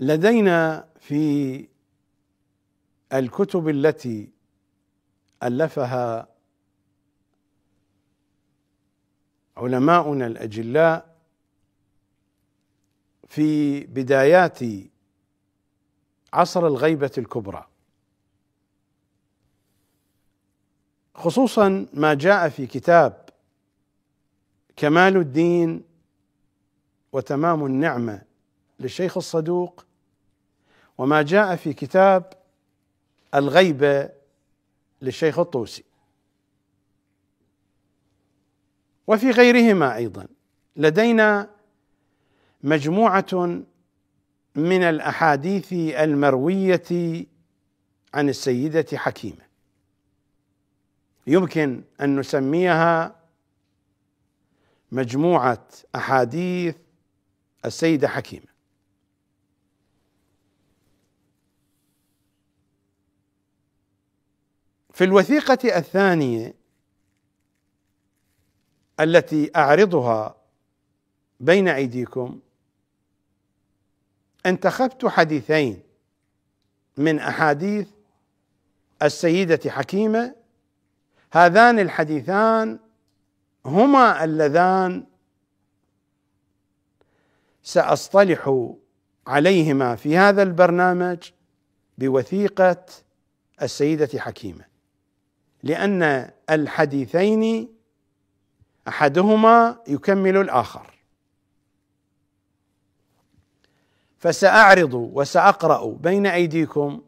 لدينا في الكتب التي ألفها علماؤنا الأجلاء في بدايات عصر الغيبة الكبرى. خصوصا ما جاء في كتاب كمال الدين وتمام النعمة للشيخ الصدوق وما جاء في كتاب الغيبه للشيخ الطوسي. وفي غيرهما أيضا. لدينا مجموعة من الأحاديث المروية عن السيدة حكيمة. يمكن أن نسميها مجموعة أحاديث السيدة حكيمة. في الوثيقة الثانية التي أعرضها بين أيديكم انتخبت حديثين من أحاديث السيدة حكيمة. هذان الحديثان هما اللذان سأصطلح عليهما في هذا البرنامج بوثيقة السيدة حكيمة. لأن الحديثين أحدهما يكمل الآخر. فسأعرض وسأقرأ بين أيديكم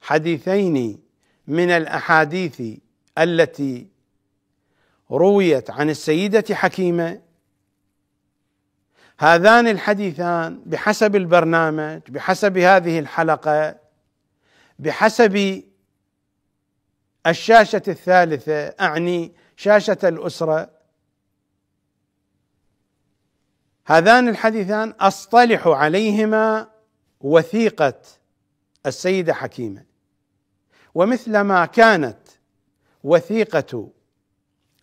حديثين من الأحاديث التي رويت عن السيدة حكيمة. هذان الحديثان بحسب البرنامج بحسب هذه الحلقة بحسب الشاشة الثالثة أعني شاشة الأسرة. هذان الحديثان أصطلح عليهما وثيقة السيدة حكيمة. ومثلما كانت وثيقة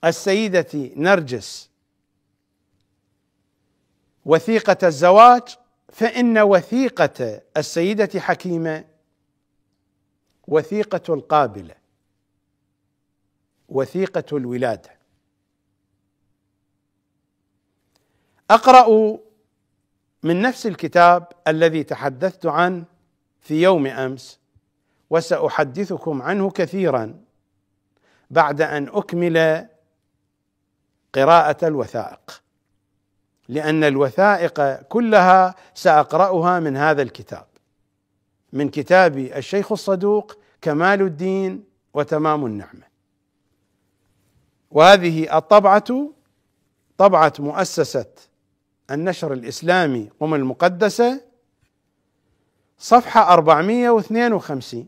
السيدة نرجس وثيقة الزواج فإن وثيقة السيدة حكيمة وثيقة القابلة. وثيقة الولادة. أقرأ من نفس الكتاب الذي تحدثت عنه في يوم أمس وسأحدثكم عنه كثيرا بعد أن أكمل قراءة الوثائق لأن الوثائق كلها سأقرأها من هذا الكتاب من كتاب الشيخ الصدوق كمال الدين وتمام النعمة. وهذه الطبعة طبعة مؤسسة النشر الإسلامي قم المقدسة صفحة 452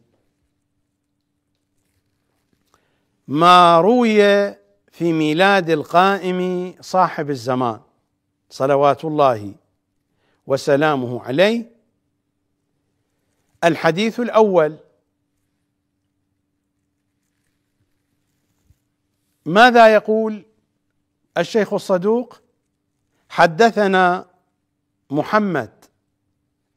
ما روي في ميلاد القائم صاحب الزمان صلوات الله وسلامه عليه الحديث الأول. ماذا يقول الشيخ الصدوق؟ حدثنا محمد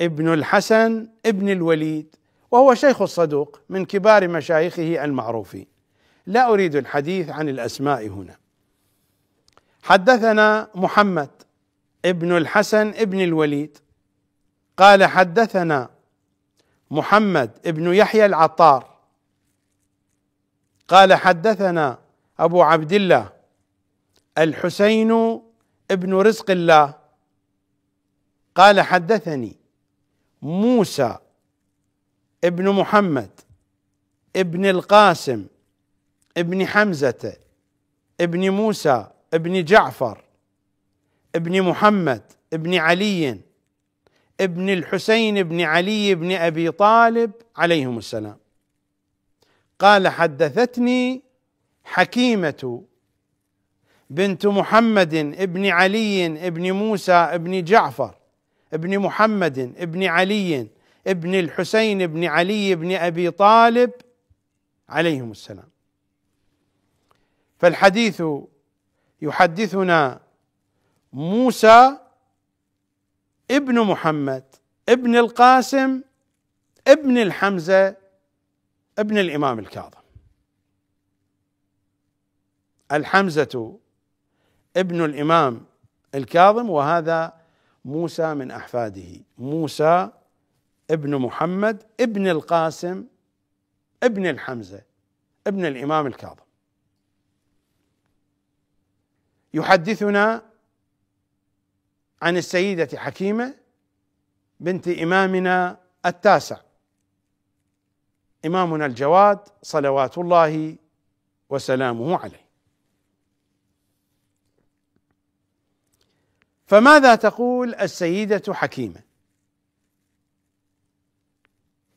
ابن الحسن ابن الوليد وهو شيخ الصدوق من كبار مشايخه المعروفين. لا أريد الحديث عن الأسماء هنا. حدثنا محمد ابن الحسن ابن الوليد. قال حدثنا محمد ابن يحيى العطار. قال حدثنا أبو عبد الله الحسين ابن رزق الله. قال حدثني موسى ابن محمد ابن القاسم ابن حمزة ابن موسى ابن جعفر ابن محمد ابن علي ابن الحسين بن علي بن أبي طالب عليهم السلام. قال حدثتني حكيمة بنت محمد ابن علي ابن موسى ابن جعفر ابن محمد ابن علي ابن الحسين ابن علي ابن أبي طالب عليهم السلام. فالحديث يحدثنا موسى ابن محمد ابن القاسم ابن الحمزة ابن الإمام الكاظم. الحمزة ابن الإمام الكاظم وهذا موسى من أحفاده. موسى ابن محمد ابن القاسم ابن الحمزة ابن الإمام الكاظم. يحدثنا عن السيدة حكيمة بنت إمامنا التاسع. إمامنا الجواد صلوات الله وسلامه عليه. فماذا تقول السيدة حكيمة؟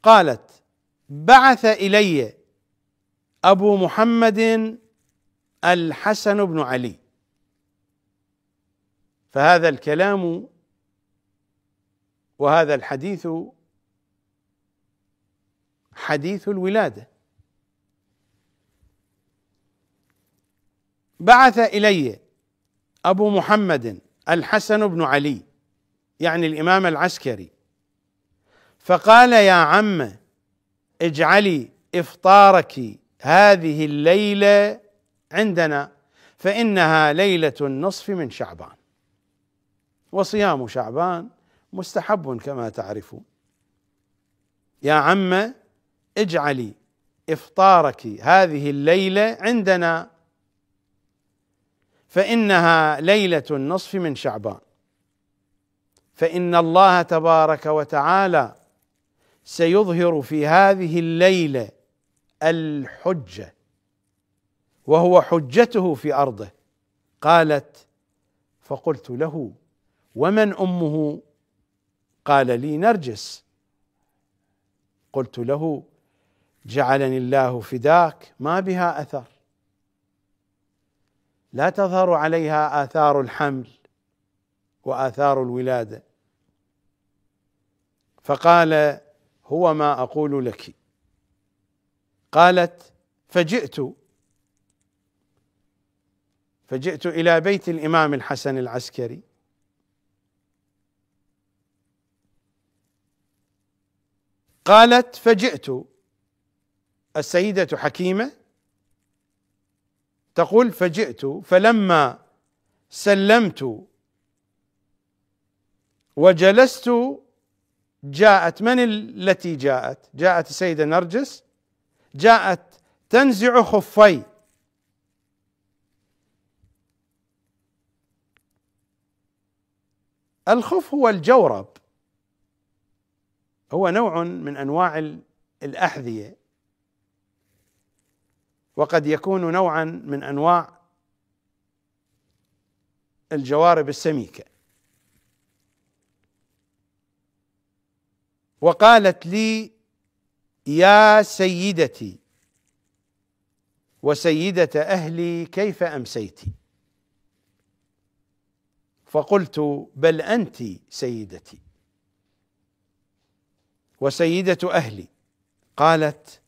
قالت بعث إلي أبو محمد الحسن بن علي. فهذا الكلام وهذا الحديث حديث الولادة. بعث إلي أبو محمد الحسن بن علي يعني الإمام العسكري. فقال يا عم اجعلي إفطارك هذه الليلة عندنا فإنها ليلة النصف من شعبان. وصيام شعبان مستحب كما تعرفون. يا عم اجعلي إفطارك هذه الليلة عندنا فإنها ليلة النصف من شعبان. فإن الله تبارك وتعالى سيظهر في هذه الليلة الحجة وهو حجته في أرضه. قالت فقلت له ومن أمه؟ قال لي نرجس. قلت له جعلني الله فداك ما بها أثر. لا تظهر عليها آثار الحمل وآثار الولادة. فقال هو ما أقول لك. قالت فجئت. فجئت إلى بيت الإمام الحسن العسكري. قالت فجئت. السيدة حكيمة تقول فجئت فلما سلمت وجلست جاءت من التي جاءت؟ جاءت السيدة نرجس جاءت تنزع خفي الخف هو الجورب هو نوع من أنواع الأحذية وقد يكون نوعا من أنواع الجوارب السميكة. وقالت لي يا سيدتي وسيدة أهلي كيف امسيت فقلت بل أنت سيدتي وسيدة أهلي. قالت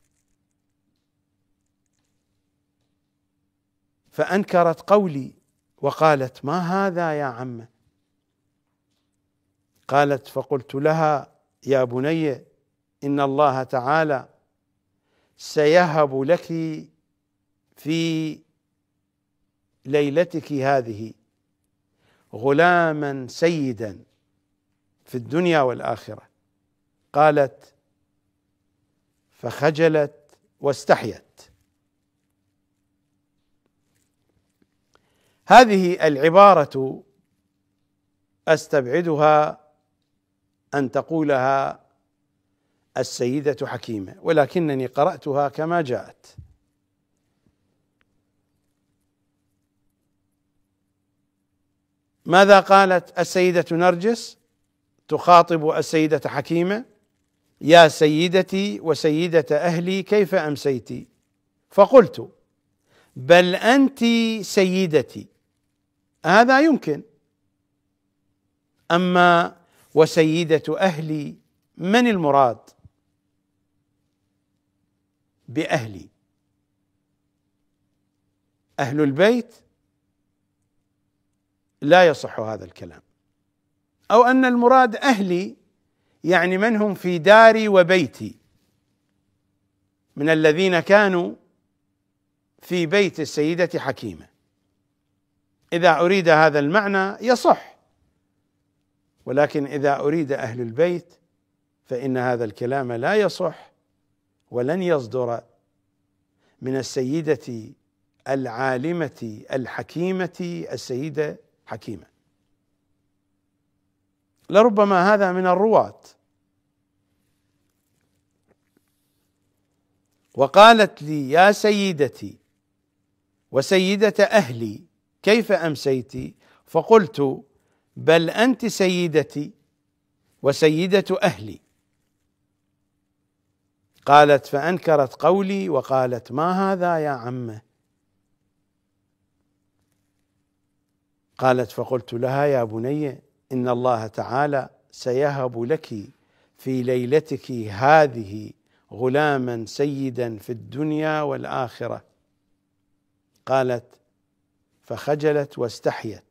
فأنكرت قولي وقالت ما هذا يا عم قالت فقلت لها يا بني إن الله تعالى سيهب لك في ليلتك هذه غلاما سيدا في الدنيا والآخرة. قالت فخجلت واستحيت. هذه العبارة أستبعدها أن تقولها السيدة حكيمة ولكنني قرأتها كما جاءت. ماذا قالت السيدة نرجس؟ تخاطب السيدة حكيمة يا سيدتي وسيدة أهلي كيف أمسيت فقلت بل أنت سيدتي. هذا يمكن. أما وسيدة أهلي من المراد؟ بأهلي. أهل البيت لا يصح هذا الكلام. أو أن المراد أهلي يعني من هم في داري وبيتي. من الذين كانوا في بيت السيدة حكيمة. إذا أريد هذا المعنى يصح. ولكن إذا أريد أهل البيت فإن هذا الكلام لا يصح ولن يصدر من السيدة العالمة الحكيمة السيدة حكيمة. لربما هذا من الرواة. وقالت لي يا سيدتي وسيدة أهلي كيف أمسيت؟ فقلت بل أنت سيدتي وسيدة أهلي. قالت فأنكرت قولي وقالت ما هذا يا عمة؟ قالت فقلت لها يا بني إن الله تعالى سيهب لك في ليلتك هذه غلاما سيدا في الدنيا والآخرة. قالت فخجلت واستحيت.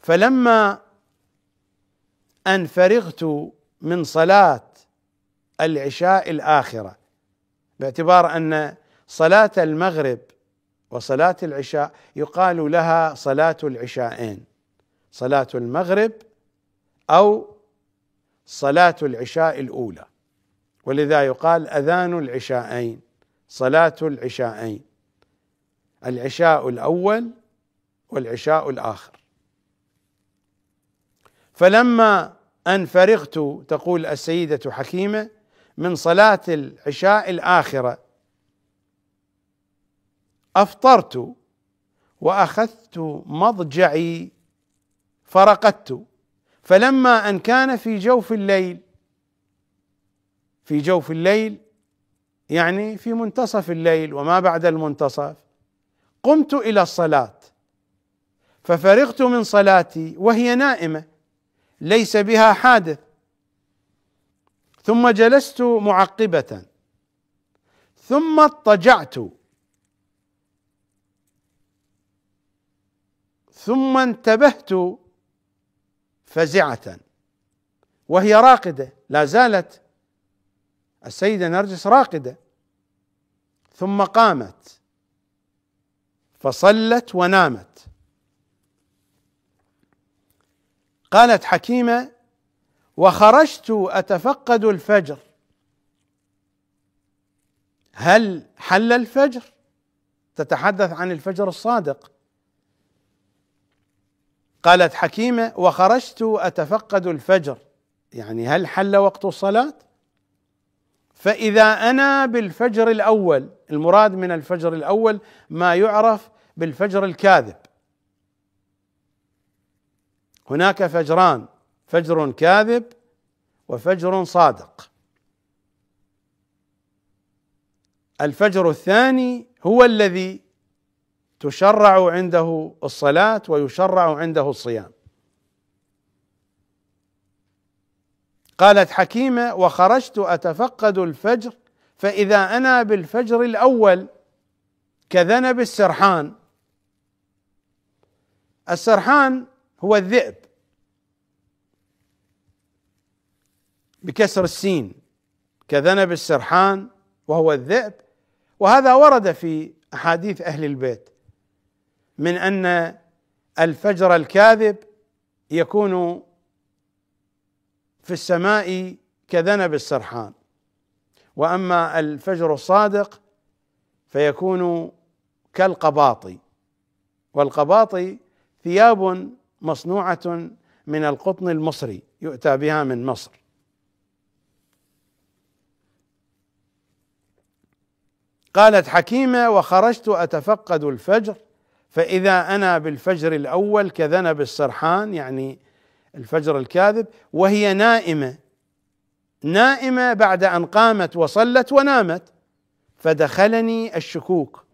فلما أن فرغت من صلاة العشاء الآخرة باعتبار أن صلاة المغرب وصلاة العشاء يقال لها صلاة العشاءين صلاة المغرب أو صلاة العشاء الأولى. ولذا يقال أذان العشاءين صلاة العشاءين. العشاء الأول والعشاء الآخر. فلما أن فرغت تقول السيدة حكيمة من صلاة العشاء الآخرة أفطرت وأخذت مضجعي فرقدت. فلما أن كان في جوف الليل في جوف الليل يعني في منتصف الليل وما بعد المنتصف قمت إلى الصلاة. ففرغت من صلاتي وهي نائمة ليس بها حادث. ثم جلست معقبة. ثم اضطجعت. ثم انتبهت فزعة. وهي راقدة لا زالت. السيدة نرجس راقدة. ثم قامت فصلت ونامت. قالت حكيمة وخرجت أتفقد الفجر. هل حل الفجر؟ تتحدث عن الفجر الصادق. قالت حكيمة وخرجت أتفقد الفجر. يعني هل حل وقت الصلاة؟ فإذا أنا بالفجر الأول المراد من الفجر الأول ما يعرف بالفجر الكاذب. هناك فجران فجر كاذب وفجر صادق. الفجر الثاني هو الذي تشرع عنده الصلاة ويشرع عنده الصيام. قالت حكيمة وخرجت أتفقد الفجر فإذا أنا بالفجر الأول كذنب السرحان. السرحان هو الذئب. بكسر السين كذنب السرحان وهو الذئب. وهذا ورد في أحاديث أهل البيت من أن الفجر الكاذب يكون في السماء كذنب السرحان. وأما الفجر الصادق فيكون كالقباطي. والقباطي ثياب مصنوعة من القطن المصري يؤتى بها من مصر. قالت حكيمة وخرجت أتفقد الفجر فإذا أنا بالفجر الأول كذنب السرحان يعني الفجر الكاذب وهي نائمة نائمة بعد أن قامت وصلت ونامت فدخلني الشكوك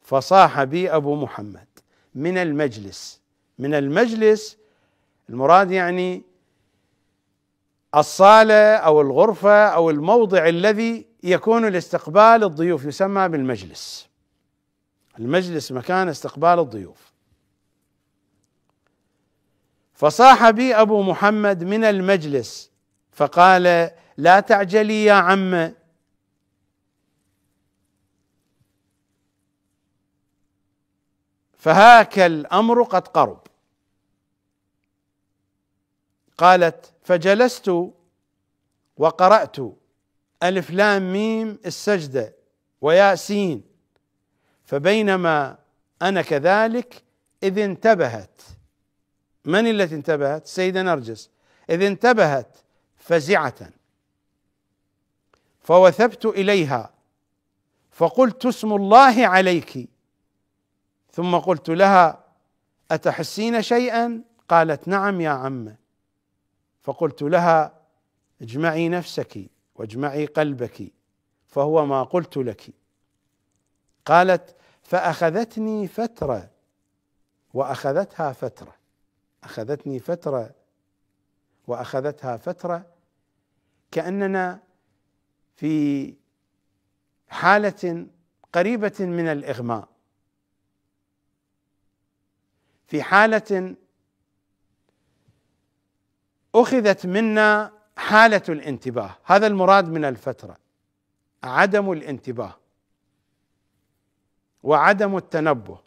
فصاح بي أبو محمد من المجلس. من المجلس المراد يعني الصالة أو الغرفة أو الموضع الذي يكون لاستقبال الضيوف يسمى بالمجلس. المجلس مكان استقبال الضيوف. فصاح بي أبو محمد من المجلس فقال لا تعجلي يا عم. فهاك الأمر قد قرب. قالت فجلست وقرأت ألف لام ميم السجدة وياسين فبينما أنا كذلك إذ انتبهت. من التي انتبهت؟ السيده نرجس. إذ انتبهت فزعة فوثبت إليها فقلت اسم الله عليك. ثم قلت لها أتحسين شيئا؟ قالت نعم يا عم فقلت لها اجمعي نفسك واجمعي قلبك فهو ما قلت لك. قالت فأخذتني فترة وأخذتها فترة أخذتني فترة وأخذتها فترة كأننا في حالة قريبة من الإغماء في حالة أخذت منا حالة الانتباه. هذا المراد من الفترة. عدم الانتباه. وعدم التنبه.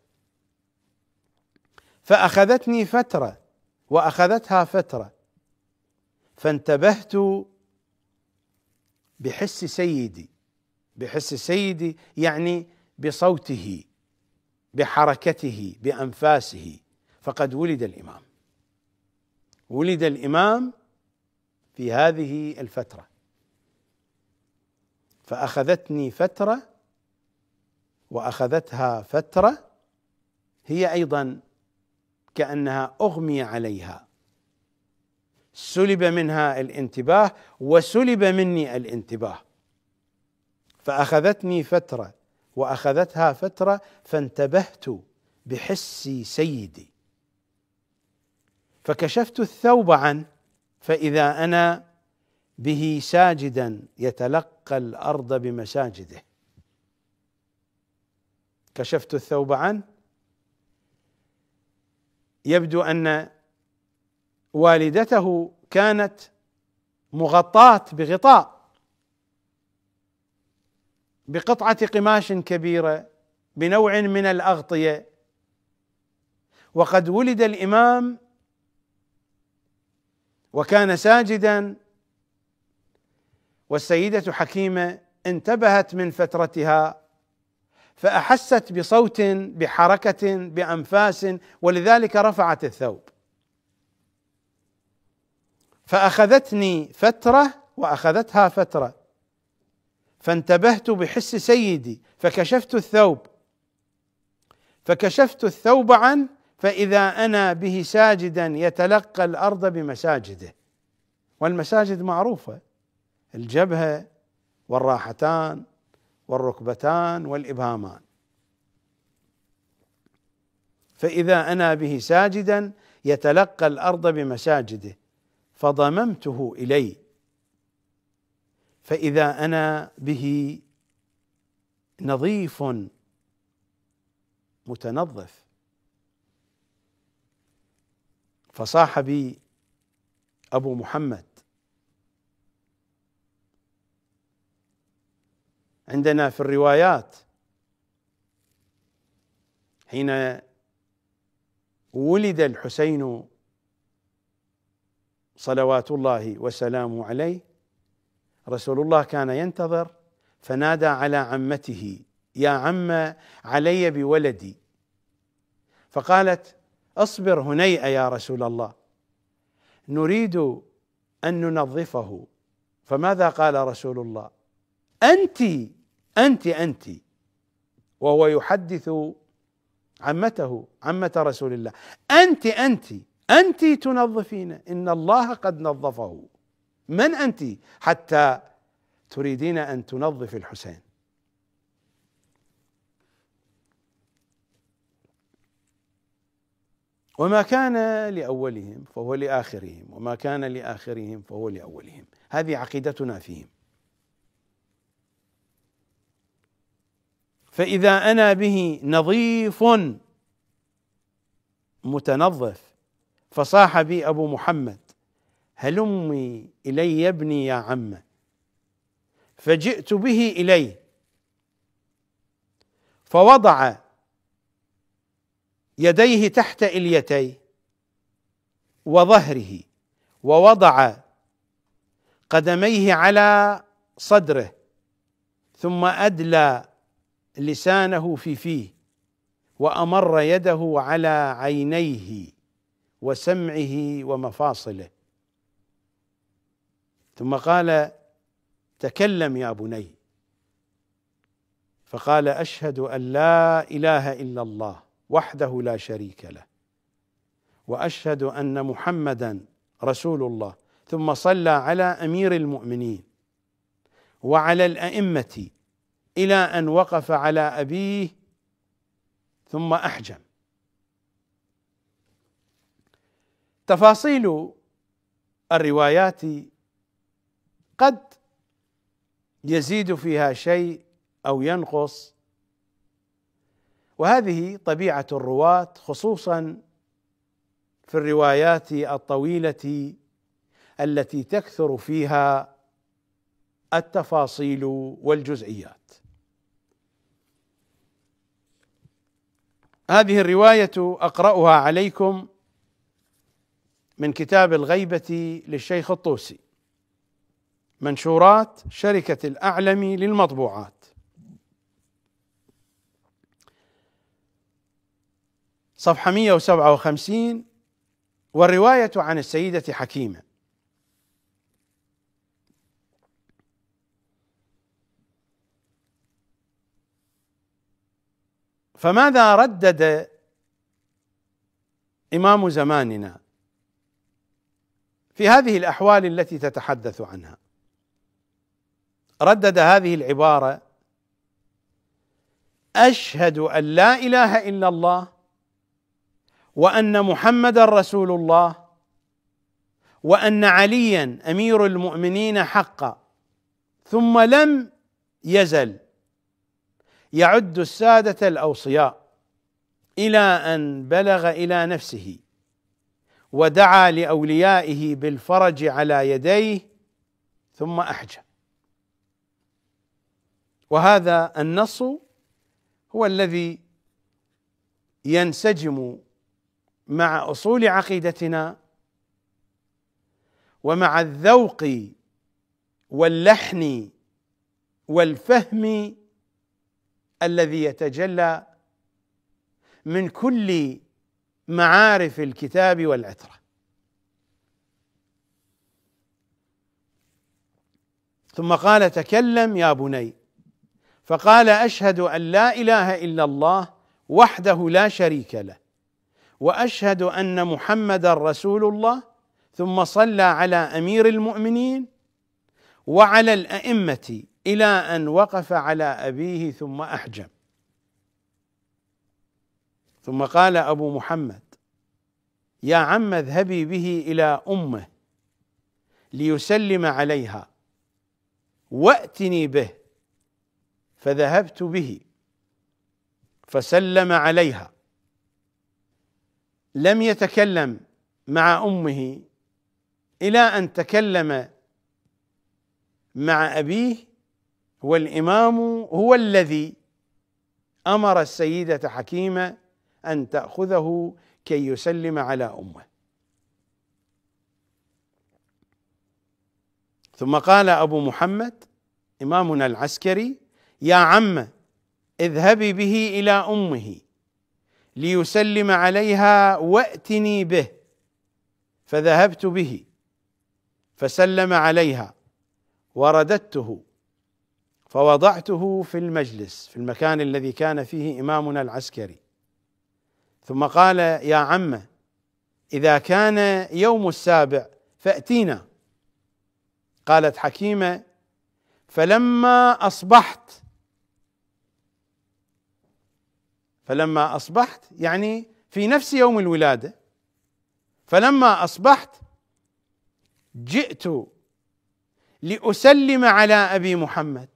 فأخذتني فترة وأخذتها فترة. فانتبهت بحس سيدي. بحس سيدي يعني بصوته بحركته بأنفاسه. فقد ولد الإمام. ولد الإمام في هذه الفترة. فأخذتني فترة وأخذتها فترة هي أيضا كأنها أغمي عليها. سلب منها الانتباه وسلب مني الانتباه. فأخذتني فترة وأخذتها فترة فانتبهت بحس سيدي. فكشفت الثوب عنه فإذا أنا به ساجدا يتلقى الأرض بمساجده. كشفت الثوب عنه. يبدو أن والدته كانت مغطاة بغطاء بقطعة قماش كبيرة بنوع من الأغطية. وقد ولد الإمام وكان ساجدا. والسيدة حكيمة انتبهت من فترتها فأحست بصوت بحركة بأنفاس ولذلك رفعت الثوب. فأخذتني فترة وأخذتها فترة. فانتبهت بحس سيدي فكشفت الثوب. فكشفت الثوب عنه فإذا أنا به ساجدا يتلقى الأرض بمساجده. والمساجد معروفة. الجبهة والراحتان والركبتان والإبهامان. فإذا أنا به ساجدا يتلقى الأرض بمساجده. فضممته إلي. فإذا أنا به نظيف متنظف. فصاح بي أبو محمد. عندنا في الروايات حين ولد الحسين صلوات الله وسلامه عليه رسول الله كان ينتظر فنادى على عمته يا عم علي بولدي. فقالت اصبر هنيئه يا رسول الله. نريد أن ننظفه. فماذا قال رسول الله؟ أنت أنت أنت. وهو يحدث عمته عمة رسول الله. أنت أنت أنت تنظفين. إن الله قد نظفه. من أنت؟ حتى تريدين أن تنظف الحسين. وما كان لأولهم فهو لآخرهم وما كان لآخرهم فهو لأولهم. هذه عقيدتنا فيهم. فإذا أنا به نظيف متنظف فصاح بي أبو محمد هلمي إلي يا ابني يا عمه فجئت به إليه فوضع يديه تحت اليتيه وظهره ووضع قدميه على صدره ثم أدلى لسانه في فيه وأمر يده على عينيه وسمعه ومفاصله. ثم قال تكلم يا بني. فقال أشهد أن لا إله إلا الله. وحده لا شريك له. وأشهد أن محمدا رسول الله. ثم صلى على أمير المؤمنين. وعلى الأئمة إلى أن وقف على أبيه. ثم أحجم. تفاصيل الروايات قد يزيد فيها شيء أو ينقص وهذه طبيعة الرواة خصوصا في الروايات الطويلة التي تكثر فيها التفاصيل والجزئيات. هذه الرواية أقرأها عليكم من كتاب الغيبة للشيخ الطوسي منشورات شركة الأعلم للمطبوعات. صفحة 157 والرواية عن السيدة حكيمة. فماذا ردد إمام زماننا في هذه الأحوال التي تتحدث عنها؟ ردد هذه العبارة أشهد أن لا إله إلا الله وأن محمدا رسول الله وأن عليا أمير المؤمنين حقا ثم لم يزل. يعد السادة الأوصياء إلى أن بلغ إلى نفسه ودعا لأوليائه بالفرج على يديه ثم احجم وهذا النص هو الذي ينسجم مع أصول عقيدتنا ومع الذوق واللحن والفهم الذي يتجلى من كل معارف الكتاب والعترة. ثم قال تكلم يا بني. فقال أشهد أن لا إله إلا الله وحده لا شريك له. وأشهد أن محمدا رسول الله ثم صلى على أمير المؤمنين وعلى الأئمة إلى أن وقف على أبيه ثم أحجم. ثم قال أبو محمد يا عم اذهبي به إلى أمه ليسلم عليها وأتني به. فذهبت به فسلم عليها. لم يتكلم مع أمه إلى أن تكلم مع أبيه والإمام هو الذي أمر السيدة حكيمة أن تأخذه كي يسلم على أمه. ثم قال أبو محمد إمامنا العسكري يا عم اذهبي به إلى أمه. ليسلم عليها واتني به. فذهبت به. فسلم عليها. ورددته. فوضعته في المجلس في المكان الذي كان فيه إمامنا العسكري. ثم قال يا عم إذا كان يوم السابع فأتينا. قالت حكيمة فلما أصبحت فلما أصبحت يعني في نفس يوم الولادة فلما أصبحت جئت لأسلم على أبي محمد.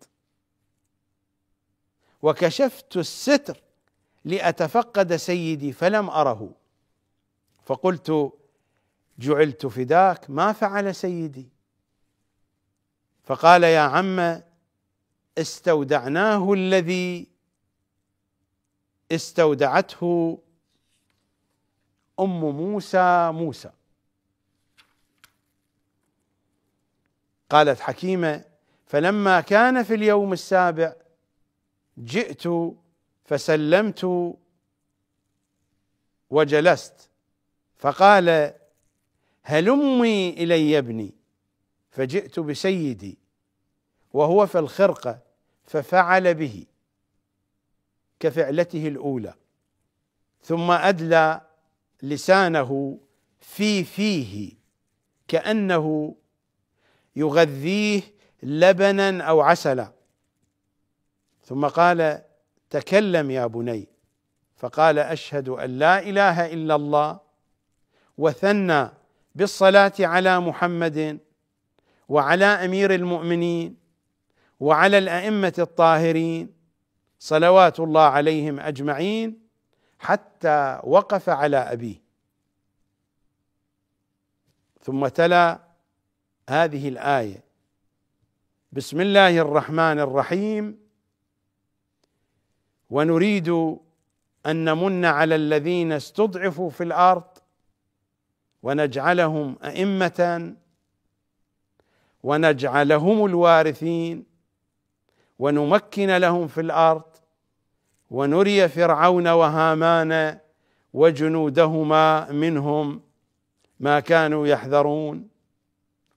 وكشفت الستر لأتفقد سيدي فلم أره. فقلت جعلت فداك ما فعل سيدي. فقال يا عم استودعناه الذي استودعته أم موسى موسى. قالت حكيمة فلما كان في اليوم السابع جئت فسلمت وجلست. فقال هلمي إلي ابني؟ فجئت بسيدي وهو في الخرقة ففعل به. كفعلته الأولى ثم أدلى لسانه في فيه كأنه يغذيه لبنا أو عسلا. ثم قال تكلم يا بني فقال أشهد أن لا إله إلا الله وثنى بالصلاة على محمد وعلى أمير المؤمنين وعلى الأئمة الطاهرين صلوات الله عليهم أجمعين حتى وقف على أبيه. ثم تلا هذه الآية. بسم الله الرحمن الرحيم. ونريد أن نمن على الذين استضعفوا في الأرض ونجعلهم أئمة ونجعلهم الوارثين ونمكن لهم في الأرض ونري فرعون وهامان وجنودهما منهم ما كانوا يحذرون.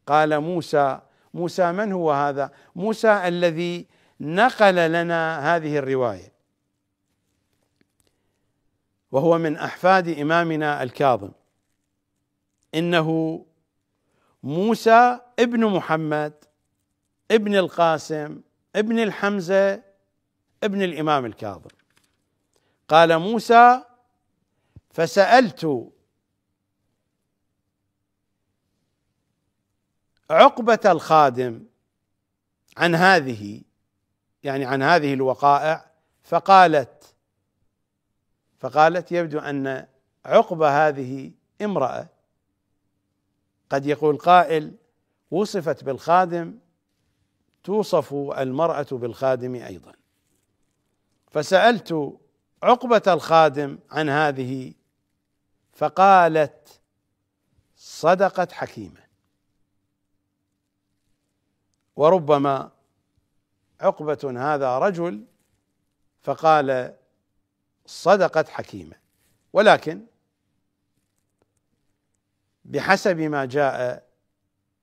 قال موسى موسى من هو هذا؟ موسى الذي نقل لنا هذه الرواية. وهو من أحفاد إمامنا الكاظم. إنه موسى ابن محمد ابن القاسم ابن الحمزة ابن الإمام الكاظم. قال موسى فسألت عقبة الخادم عن هذه يعني عن هذه الوقائع فقالت فقالت يبدو أن عقبة هذه امرأة. قد يقول قائل وصفت بالخادم توصف المرأة بالخادم أيضا. فسألت عقبة الخادم عن هذه فقالت صدقت حكيمة. وربما عقبة هذا رجل فقال صدقت حكيمة. ولكن بحسب ما جاء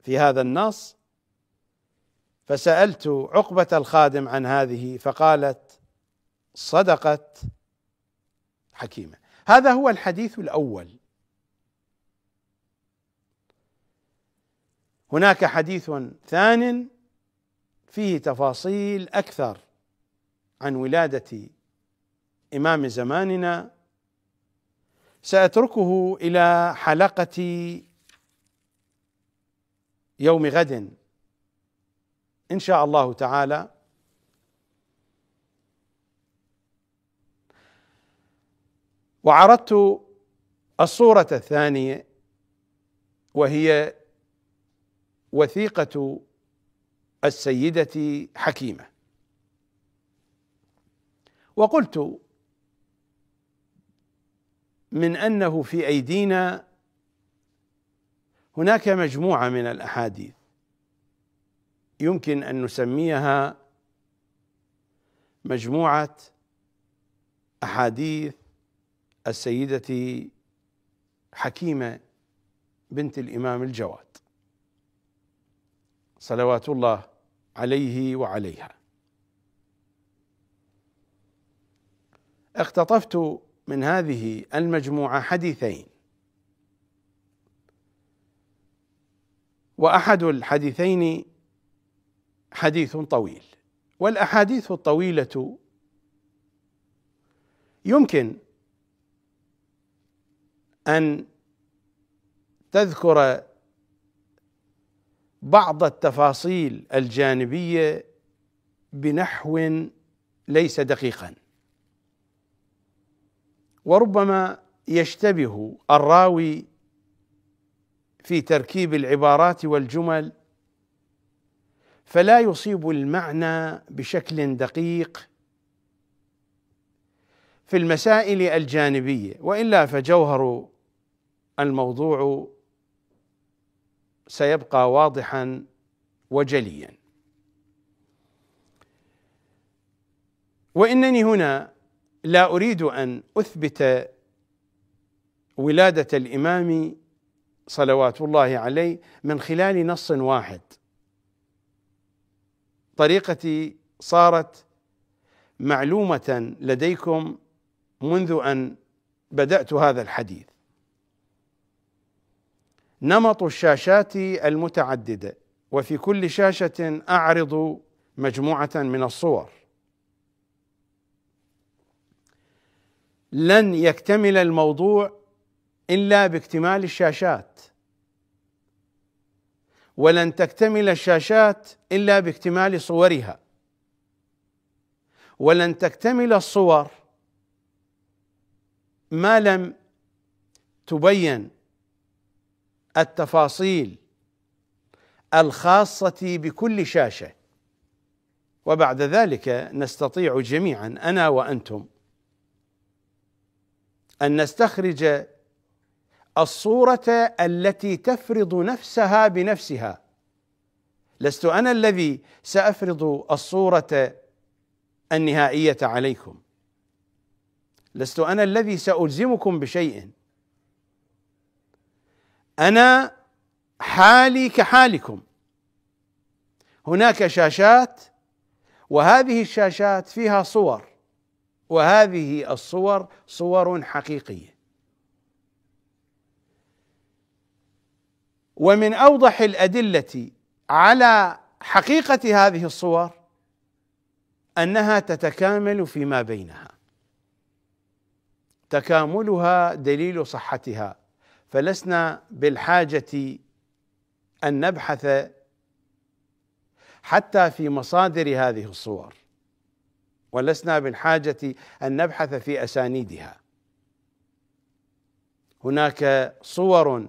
في هذا النص فسألت عقبة الخادم عن هذه فقالت صدقت حكيمة. هذا هو الحديث الأول. هناك حديث ثان فيه تفاصيل أكثر عن ولادة إمام زماننا. سأتركه إلى حلقة يوم غد إن شاء الله تعالى. وعرضت الصورة الثانية وهي وثيقة السيدة حكيمة. وقلت من أنه في أيدينا هناك مجموعة من الأحاديث يمكن أن نسميها مجموعة أحاديث السيدة حكيمة بنت الإمام الجواد. صلوات الله عليه وعليها. اختطفت من هذه المجموعة حديثين. وأحد الحديثين حديث طويل. والأحاديث الطويلة يمكن أن تذكر بعض التفاصيل الجانبية بنحو ليس دقيقا. وربما يشتبه الراوي في تركيب العبارات والجمل فلا يصيب المعنى بشكل دقيق في المسائل الجانبية والا فجوهر الموضوع سيبقى واضحا وجليا. وإنني هنا لا أريد أن أثبت ولادة الإمام صلوات الله عليه من خلال نص واحد. طريقتي صارت معلومة لديكم منذ أن بدأت هذا الحديث. نمط الشاشات المتعددة وفي كل شاشة أعرض مجموعة من الصور. لن يكتمل الموضوع إلا باكتمال الشاشات. ولن تكتمل الشاشات إلا باكتمال صورها. ولن تكتمل الصور ما لم تبين التفاصيل الخاصة بكل شاشة. وبعد ذلك نستطيع جميعا أنا وأنتم أن نستخرج الصورة التي تفرض نفسها بنفسها. لست أنا الذي سأفرض الصورة النهائية عليكم. لست أنا الذي سألزمكم بشيء. أنا حالي كحالكم. هناك شاشات وهذه الشاشات فيها صور وهذه الصور صور حقيقية. ومن أوضح الأدلة على حقيقة هذه الصور أنها تتكامل فيما بينها. تكاملها دليل صحتها فلسنا بالحاجة أن نبحث حتى في مصادر هذه الصور ولسنا بالحاجة أن نبحث في أسانيدها. هناك صور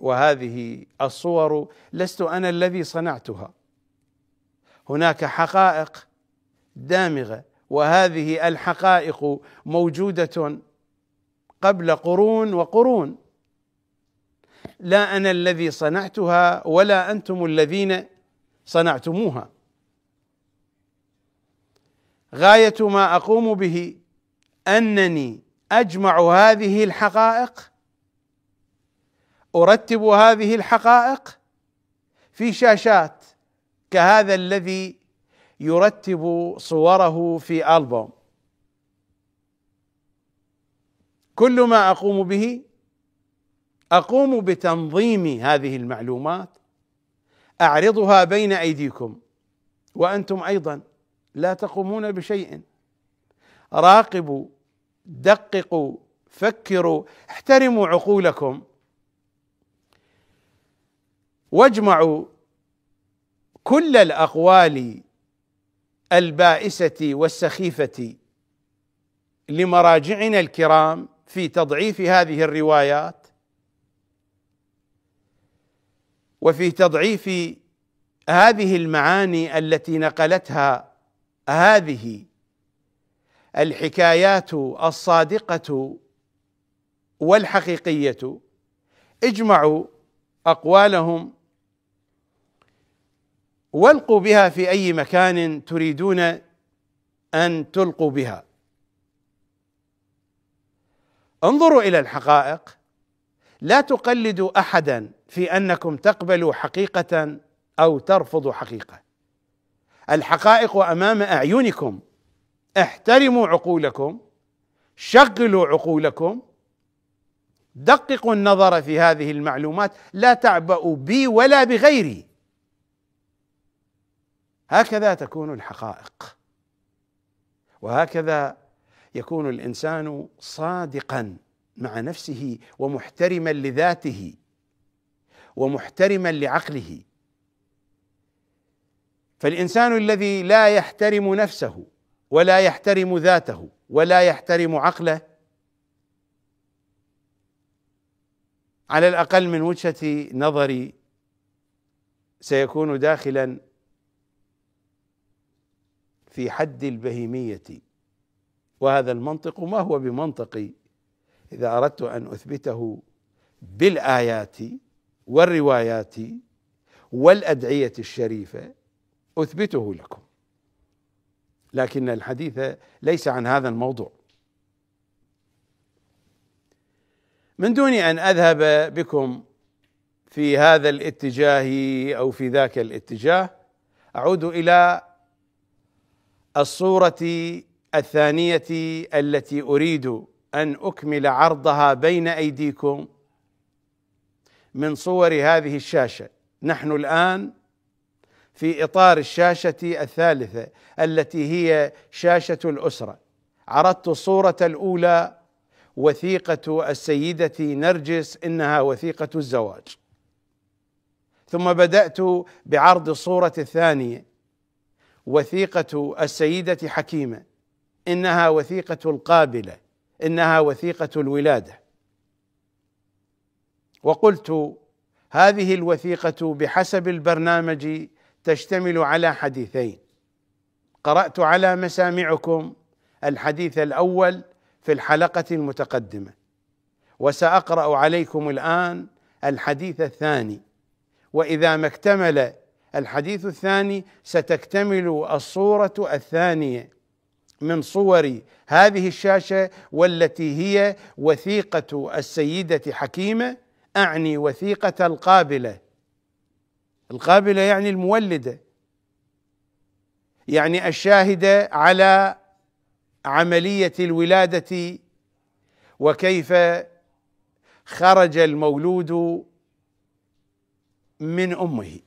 وهذه الصور لست أنا الذي صنعتها. هناك حقائق دامغة وهذه الحقائق موجودة قبل قرون وقرون. لا أنا الذي صنعتها ولا أنتم الذين صنعتموها. غاية ما أقوم به أنني أجمع هذه الحقائق أرتب هذه الحقائق في شاشات كهذا الذي يرتب صوره في ألبوم. كل ما أقوم به أقوم بتنظيم هذه المعلومات أعرضها بين أيديكم وأنتم أيضا لا تقومون بشيء. راقبوا دققوا فكروا احترموا عقولكم. واجمعوا كل الأقوال البائسة والسخيفة لمراجعنا الكرام في تضعيف هذه الروايات وفي تضعيف هذه المعاني التي نقلتها هذه الحكايات الصادقة والحقيقية. اجمعوا أقوالهم والقوا بها في أي مكان تريدون أن تلقوا بها. انظروا إلى الحقائق. لا تقلدوا أحدا في أنكم تقبلوا حقيقة أو ترفضوا حقيقة. الحقائق أمام أعينكم. احترموا عقولكم. شغلوا عقولكم. دققوا النظر في هذه المعلومات. لا تعبأوا بي ولا بغيري. هكذا تكون الحقائق. وهكذا يكون الإنسان صادقا مع نفسه ومحترما لذاته ومحترما لعقله. فالإنسان الذي لا يحترم نفسه ولا يحترم ذاته ولا يحترم عقله على الأقل من وجهة نظري سيكون داخلا في حد البهيمية وهذا المنطق ما هو بمنطقي إذا أردت أن أثبته بالآيات والروايات والأدعية الشريفة أثبته لكم. لكن الحديث ليس عن هذا الموضوع. من دون أن أذهب بكم في هذا الاتجاه أو في ذاك الاتجاه أعود إلى الصورة الثانية التي أريد أن أكمل عرضها بين أيديكم من صور هذه الشاشة. نحن الآن في إطار الشاشة الثالثة التي هي شاشة الأسرة. عرضت الصورة الأولى وثيقة السيدة نرجس إنها وثيقة الزواج. ثم بدأت بعرض الصورة الثانية وثيقة السيدة حكيمة. إنها وثيقة القابلة إنها وثيقة الولادة. وقلت هذه الوثيقة بحسب البرنامج تشتمل على حديثين. قرأت على مسامعكم الحديث الأول في الحلقة المتقدمة وسأقرأ عليكم الآن الحديث الثاني. وإذا ما اكتمل الحديث الثاني ستكتمل الصورة الثانية. من صور هذه الشاشة والتي هي وثيقة السيدة حكيمة أعني وثيقة القابلة. القابلة يعني المولدة. يعني الشاهدة على عملية الولادة وكيف خرج المولود من أمه.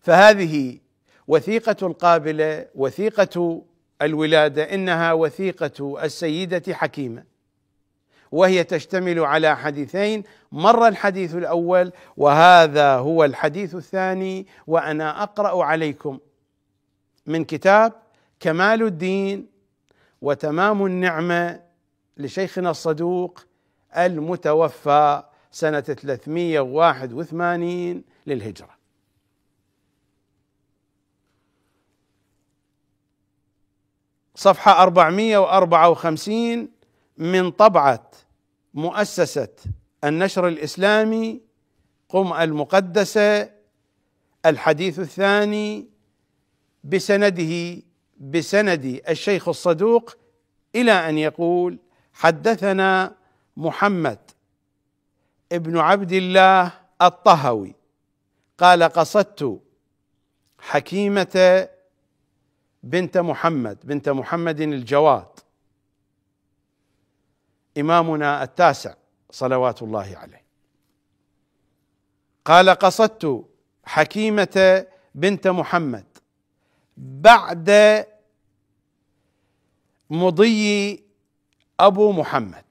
فهذه وثيقة القابلة وثيقة الولادة إنها وثيقة السيدة حكيمة. وهي تشتمل على حديثين مر الحديث الأول وهذا هو الحديث الثاني وأنا أقرأ عليكم. من كتاب كمال الدين وتمام النعمة لشيخنا الصدوق المتوفى سنة 381 للهجرة. صفحة 454 من طبعة مؤسسة النشر الإسلامي قم المقدسة الحديث الثاني بسنده بسند الشيخ الصدوق إلى أن يقول حدثنا محمد ابن عبد الله الطهوي قال قصدت حكيمة بنت محمد بنت محمد الجواد إمامنا التاسع صلوات الله عليه. قال قصدت حكيمة بنت محمد بعد مضي أبو محمد.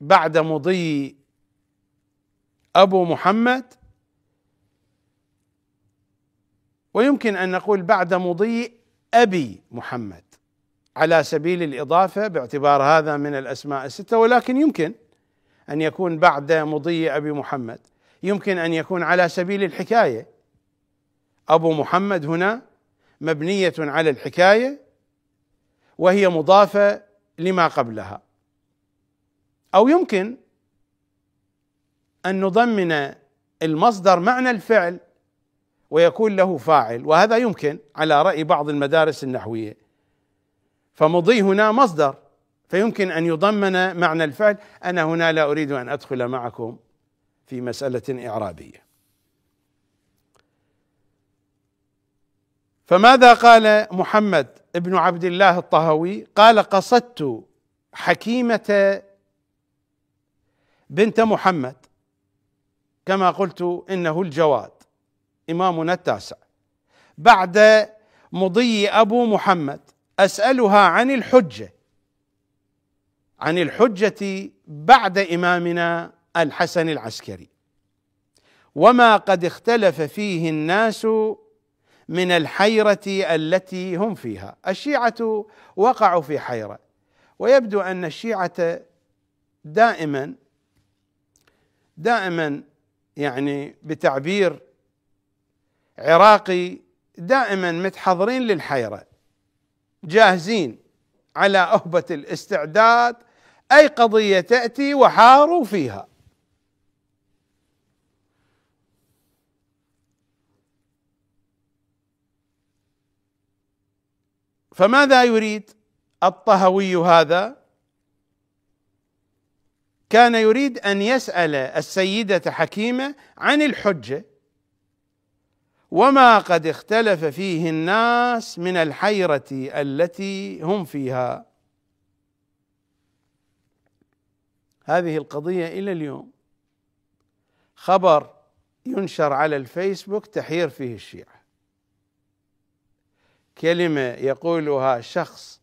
بعد مضي أبو محمد ويمكن أن نقول بعد مضي أبي محمد على سبيل الإضافة باعتبار هذا من الأسماء الستة ولكن يمكن أن يكون بعد مضي أبي محمد يمكن أن يكون على سبيل الحكاية. أبو محمد هنا مبنية على الحكاية وهي مضافة لما قبلها. أو يمكن أن نضمن المصدر معنى الفعل ويكون له فاعل وهذا يمكن على رأي بعض المدارس النحوية. فمضي هنا مصدر فيمكن أن يضمن معنى الفعل أنا هنا لا أريد أن أدخل معكم في مسألة إعرابية. فماذا قال محمد ابن عبد الله الطهوي قال قصدت حكيمة بنت محمد كما قلت إنه الجواد. امامنا التاسع بعد مضي أبو محمد أسألها عن الحجة. عن الحجة بعد إمامنا الحسن العسكري. وما قد اختلف فيه الناس من الحيرة التي هم فيها. الشيعة وقعوا في حيرة. ويبدو أن الشيعة دائما دائما يعني بتعبير عراقي دائما متحضرين للحيرة جاهزين على أهبة الاستعداد أي قضية تأتي وحاروا فيها. فماذا يريد الطهوي هذا؟ كان يريد أن يسأل السيدة حكيمة عن الحجة وما قد اختلف فيه الناس من الحيرة التي هم فيها. هذه القضية إلى اليوم. خبر ينشر على الفيسبوك تحير فيه الشيعة. كلمة يقولها شخص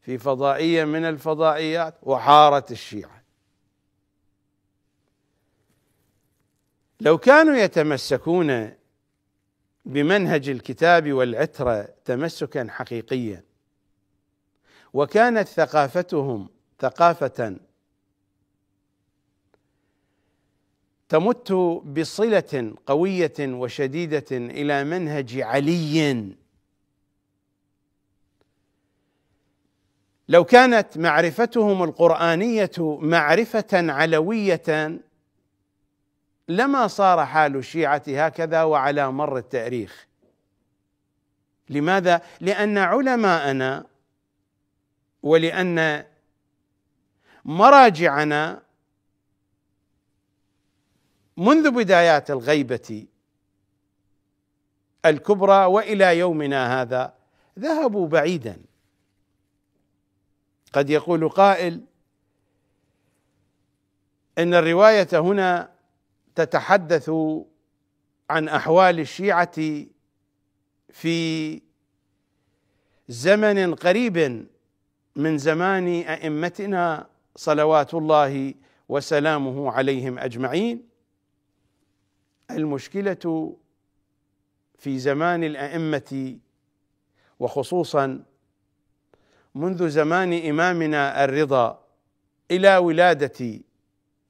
في فضائية من الفضائيات وحارت الشيعة. لو كانوا يتمسكون بمنهج الكتاب والعتره تمسكا حقيقيا. وكانت ثقافتهم ثقافة تمت بصلة قوية وشديدة إلى منهج علي. لو كانت معرفتهم القرآنية معرفة علوية لما صار حال الشيعه هكذا وعلى مر التاريخ. لماذا؟ لأن علماءنا ولأن مراجعنا منذ بدايات الغيبة الكبرى وإلى يومنا هذا ذهبوا بعيدا. قد يقول قائل إن الرواية هنا تتحدث عن أحوال الشيعة في زمن قريب من زمان أئمتنا صلوات الله وسلامه عليهم أجمعين. المشكلة في زمان الأئمة وخصوصا منذ زمان إمامنا الرضا إلى ولادة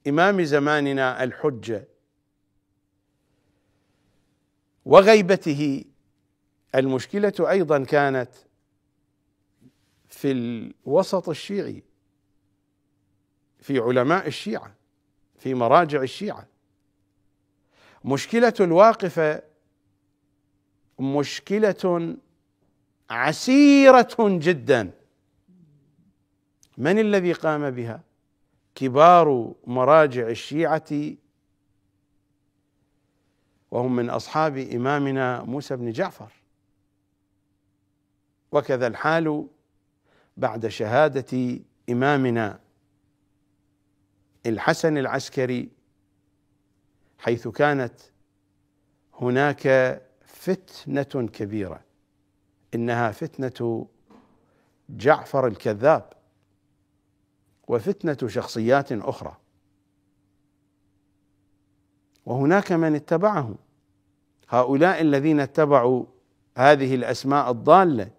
إمام زماننا الحجة وغيبته. المشكلة أيضا كانت في الوسط الشيعي في علماء الشيعة في مراجع الشيعة. مشكلة الواقفة مشكلة عسيرة جدا. من الذي قام بها؟ كبار مراجع الشيعة وهم من أصحاب إمامنا موسى بن جعفر. وكذا الحال بعد شهادة إمامنا الحسن العسكري حيث كانت هناك فتنة كبيرة إنها فتنة جعفر الكذاب وفتنة شخصيات أخرى. وهناك من اتبعه هؤلاء الذين اتبعوا هذه الأسماء الضالة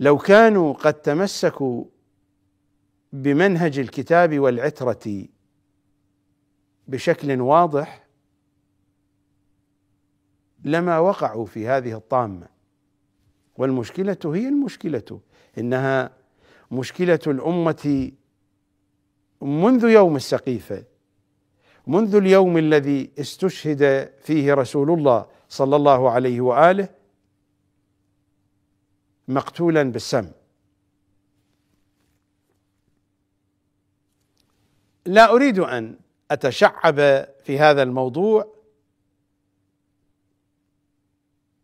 لو كانوا قد تمسكوا بمنهج الكتاب والعترة بشكل واضح لما وقعوا في هذه الطامة. والمشكلة هي المشكلة إنها مشكلة الأمة منذ يوم السقيفة. منذ اليوم الذي استشهد فيه رسول الله صلى الله عليه وآله مقتولا بالسم. لا أريد أن أتشعب في هذا الموضوع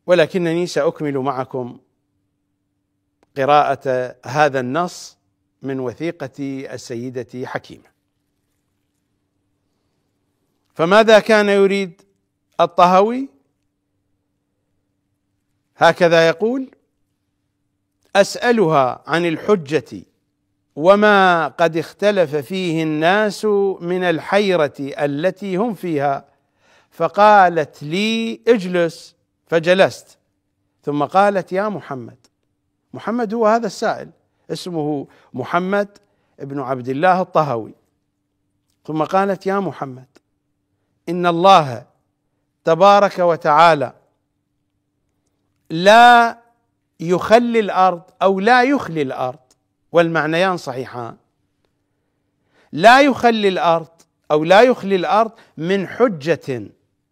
ولكنني سأكمل معكم قراءة هذا النص من وثيقة السيدة حكيمة. فماذا كان يريد الطهوي هكذا يقول أسألها عن الحجة وما قد اختلف فيه الناس من الحيرة التي هم فيها. فقالت لي اجلس. فجلست. ثم قالت يا محمد. محمد هو هذا السائل. اسمه محمد بن عبد الله الطهوي ثم قالت يا محمد. إن الله تبارك وتعالى لا يخلي الأرض أو لا يخلي الأرض والمعنيان صحيحان. لا يخلي الأرض أو لا يخلي الأرض من حجة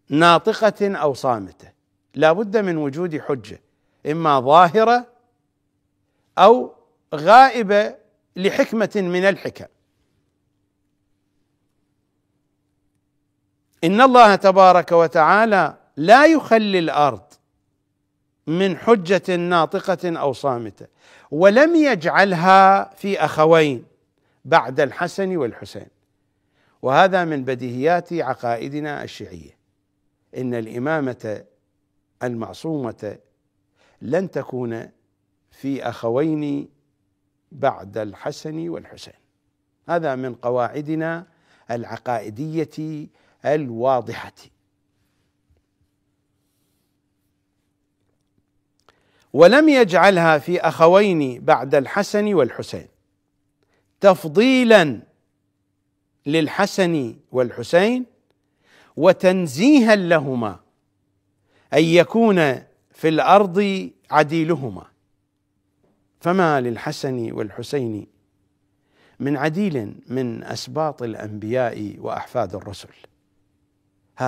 ناطقة أو صامتة. لا بد من وجود حجة إما ظاهرة أو غائبة لحكمة من الحكم. إن الله تبارك وتعالى لا يخلي الأرض من حجة ناطقة أو صامتة ولم يجعلها في أخوين بعد الحسن والحسين. وهذا من بديهيات عقائدنا الشيعية. إن الإمامة المعصومة لن تكون في أخوين بعد الحسن والحسين. هذا من قواعدنا العقائدية الواضحة. ولم يجعلها في أخوين بعد الحسن والحسين. تفضيلا للحسن والحسين وتنزيها لهما أن يكون في الأرض عديلهما. فما للحسن والحسين من عديل من أسباط الأنبياء وأحفاد الرسل.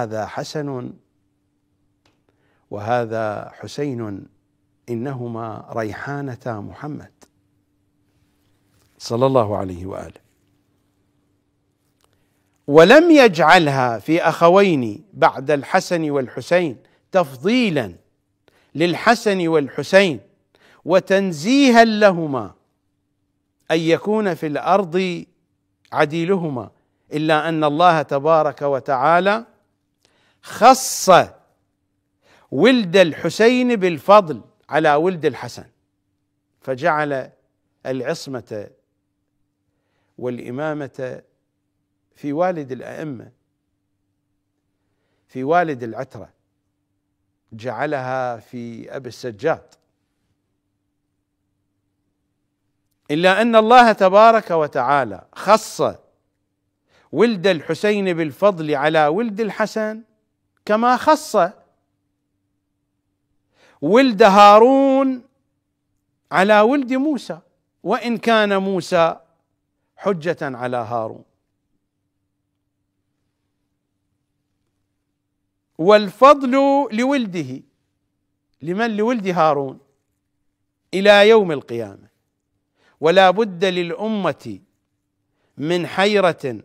هذا حسن وهذا حسين إنهما ريحانتا محمد. صلى الله عليه وآله. ولم يجعلها في أخوين بعد الحسن والحسين تفضيلا للحسن والحسين وتنزيها لهما أن يكون في الأرض عديلهما إلا أن الله تبارك وتعالى خص ولد الحسين بالفضل على ولد الحسن فجعل العصمة والإمامة في والد الأئمة في والد العترة جعلها في أبي السجاد. إلا أن الله تبارك وتعالى خص ولد الحسين بالفضل على ولد الحسن كما خص. ولد هارون على ولد موسى وإن كان موسى حجة على هارون. والفضل لولده لمن؟ لولد هارون إلى يوم القيامة. ولا بد للأمة من حيرة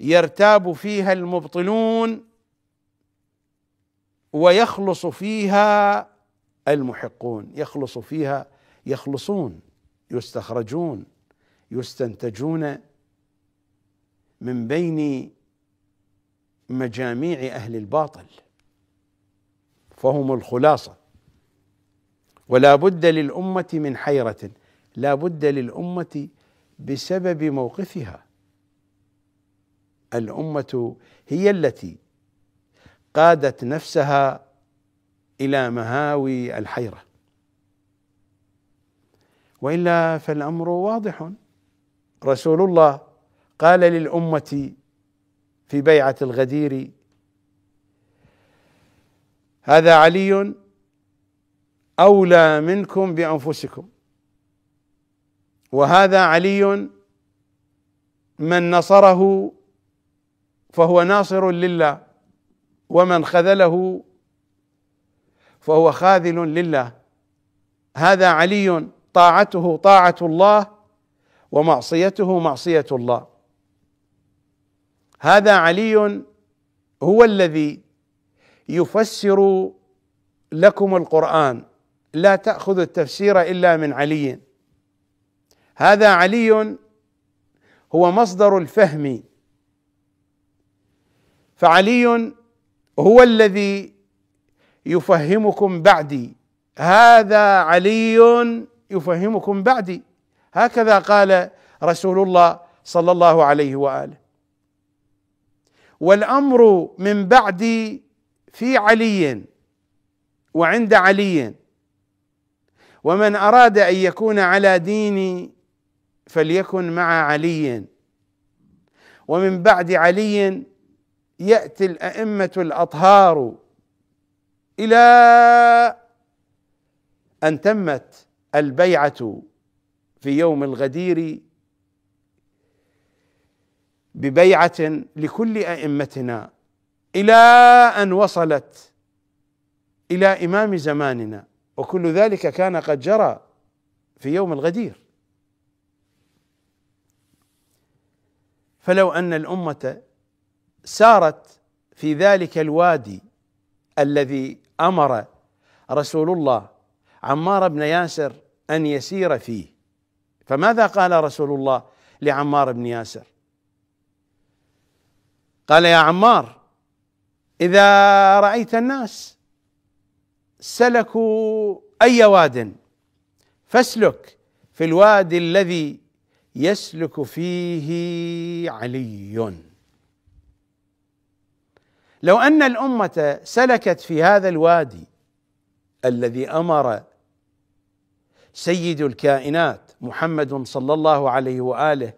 يرتاب فيها المبطلون ويخلص فيها المحقون. يخلص فيها يخلصون يستخرجون يستنتجون من بين مجاميع أهل الباطل. فهم الخلاصة. ولا بد للأمة من حيرة. لا بد للأمة بسبب موقفها. الأمة هي التي قادت نفسها إلى مهاوي الحيرة. وإلا فالأمر واضح. رسول الله قال للأمة في بيعة الغدير هذا علي أولى منكم بأنفسكم وهذا علي من نصره فهو ناصر لله. ومن خذله فهو خاذل لله. هذا علي طاعته طاعة الله ومعصيته معصية الله. هذا علي هو الذي يفسر لكم القرآن. لا تأخذ التفسير إلا من علي. هذا علي هو مصدر الفهم. فعلي هو الذي يفهمكم بعدي. هذا علي يفهمكم بعدي. هكذا قال رسول الله صلى الله عليه وآله. والأمر من بعدي في علي وعند علي. ومن أراد أن يكون على ديني فليكن مع علي. ومن بعد علي يأتي الأئمة الأطهار إلى أن تمت البيعة في يوم الغدير ببيعة لكل أئمتنا إلى أن وصلت إلى إمام زماننا وكل ذلك كان قد جرى في يوم الغدير. فلو أن الأمة سارت في ذلك الوادي الذي أمر رسول الله عمار بن ياسر أن يسير فيه. فماذا قال رسول الله لعمار بن ياسر؟ قال يا عمار إذا رأيت الناس سلكوا أي واد فاسلك في الوادي الذي يسلك فيه علي. لو أن الأمة سلكت في هذا الوادي الذي أمر سيد الكائنات محمد صلى الله عليه وآله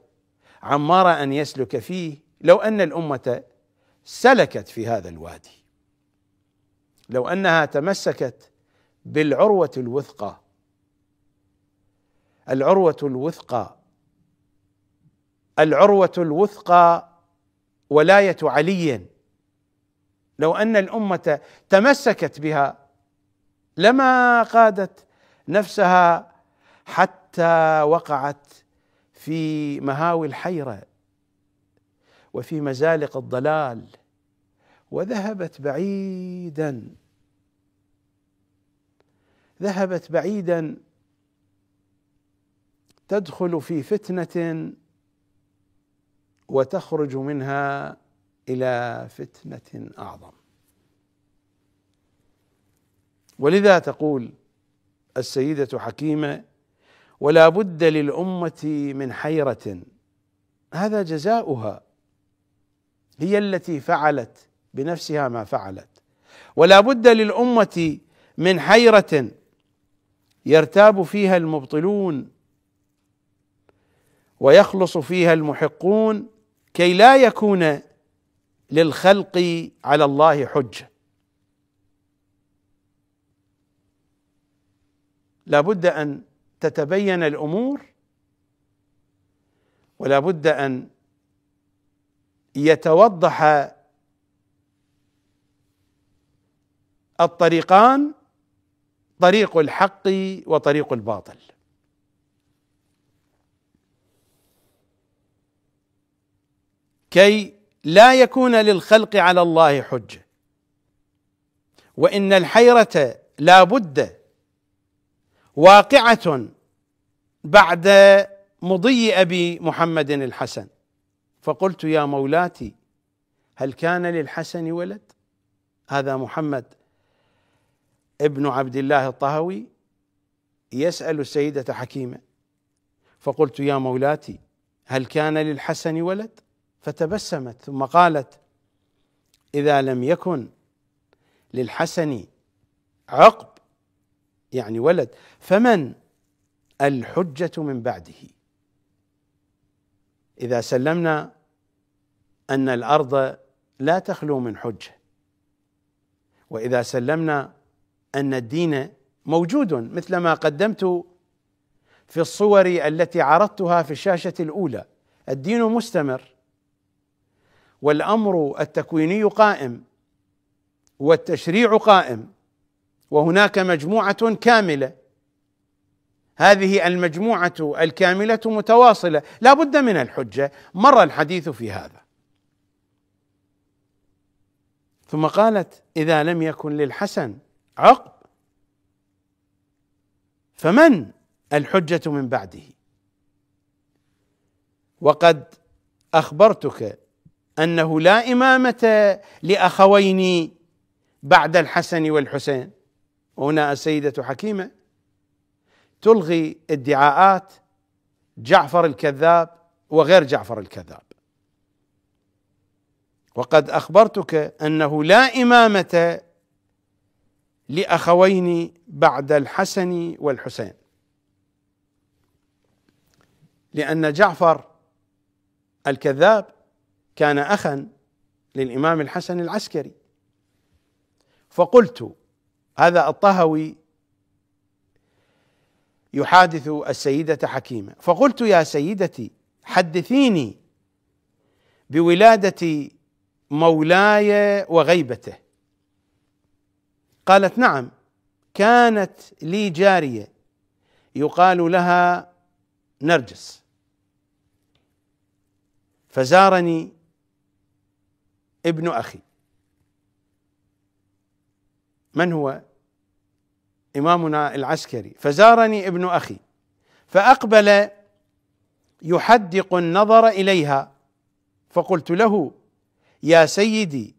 عمار أن يسلك فيه لو أن الأمة سلكت في هذا الوادي لو أنها تمسكت بالعروة الوثقى العروة الوثقى العروة الوثقى ولاية علي لو أن الأمة تمسكت بها لما قادت نفسها حتى وقعت في مهاوي الحيرة وفي مزالق الضلال وذهبت بعيدا ذهبت بعيدا تدخل في فتنة وتخرج منها إلى فتنة أعظم. ولذا تقول السيدة حكيمة ولا بد للأمة من حيرة. هذا جزاؤها. هي التي فعلت بنفسها ما فعلت. ولا بد للأمة من حيرة يرتاب فيها المبطلون ويخلص فيها المحقون كي لا يكون للخلق على الله حجة. لا بد أن تتبين الأمور ولا بد أن يتوضح الطريقان طريق الحق وطريق الباطل. كي لا يكون للخلق على الله حجة. وإن الحيرة لا بد واقعة بعد مضي أبي محمد الحسن. فقلت يا مولاتي هل كان للحسن ولد؟ هذا محمد ابن عبد الله الطهوي يسأل السيدة حكيمة. فقلت يا مولاتي هل كان للحسن ولد؟ فتبسمت ثم قالت إذا لم يكن للحسن عقب يعني ولد فمن الحجة من بعده؟ إذا سلمنا أن الأرض لا تخلو من حجة وإذا سلمنا أن الدين موجود مثل ما قدمت في الصور التي عرضتها في الشاشة الأولى الدين مستمر. والأمر التكويني قائم والتشريع قائم وهناك مجموعة كاملة. هذه المجموعة الكاملة متواصلة. لا بد من الحجة. مر الحديث في هذا. ثم قالت إذا لم يكن للحسن عقب فمن الحجة من بعده؟ وقد أخبرتك أنه لا إمامة لأخوين بعد الحسن والحسين. وهنا السيدة حكيمة تلغي ادعاءات جعفر الكذاب وغير جعفر الكذاب. وقد أخبرتك أنه لا إمامة لأخوين بعد الحسن والحسين. لأن جعفر الكذاب كان أخا للإمام الحسن العسكري. فقلت هذا الطهوي يحادث السيدة حكيمة. فقلت يا سيدتي حدثيني بولادة مولاي وغيبته. قالت نعم كانت لي جارية. يقال لها نرجس. فزارني ابن أخي. من هو؟ إمامنا العسكري. فزارني ابن أخي. فأقبل يحدق النظر إليها. فقلت له يا سيدي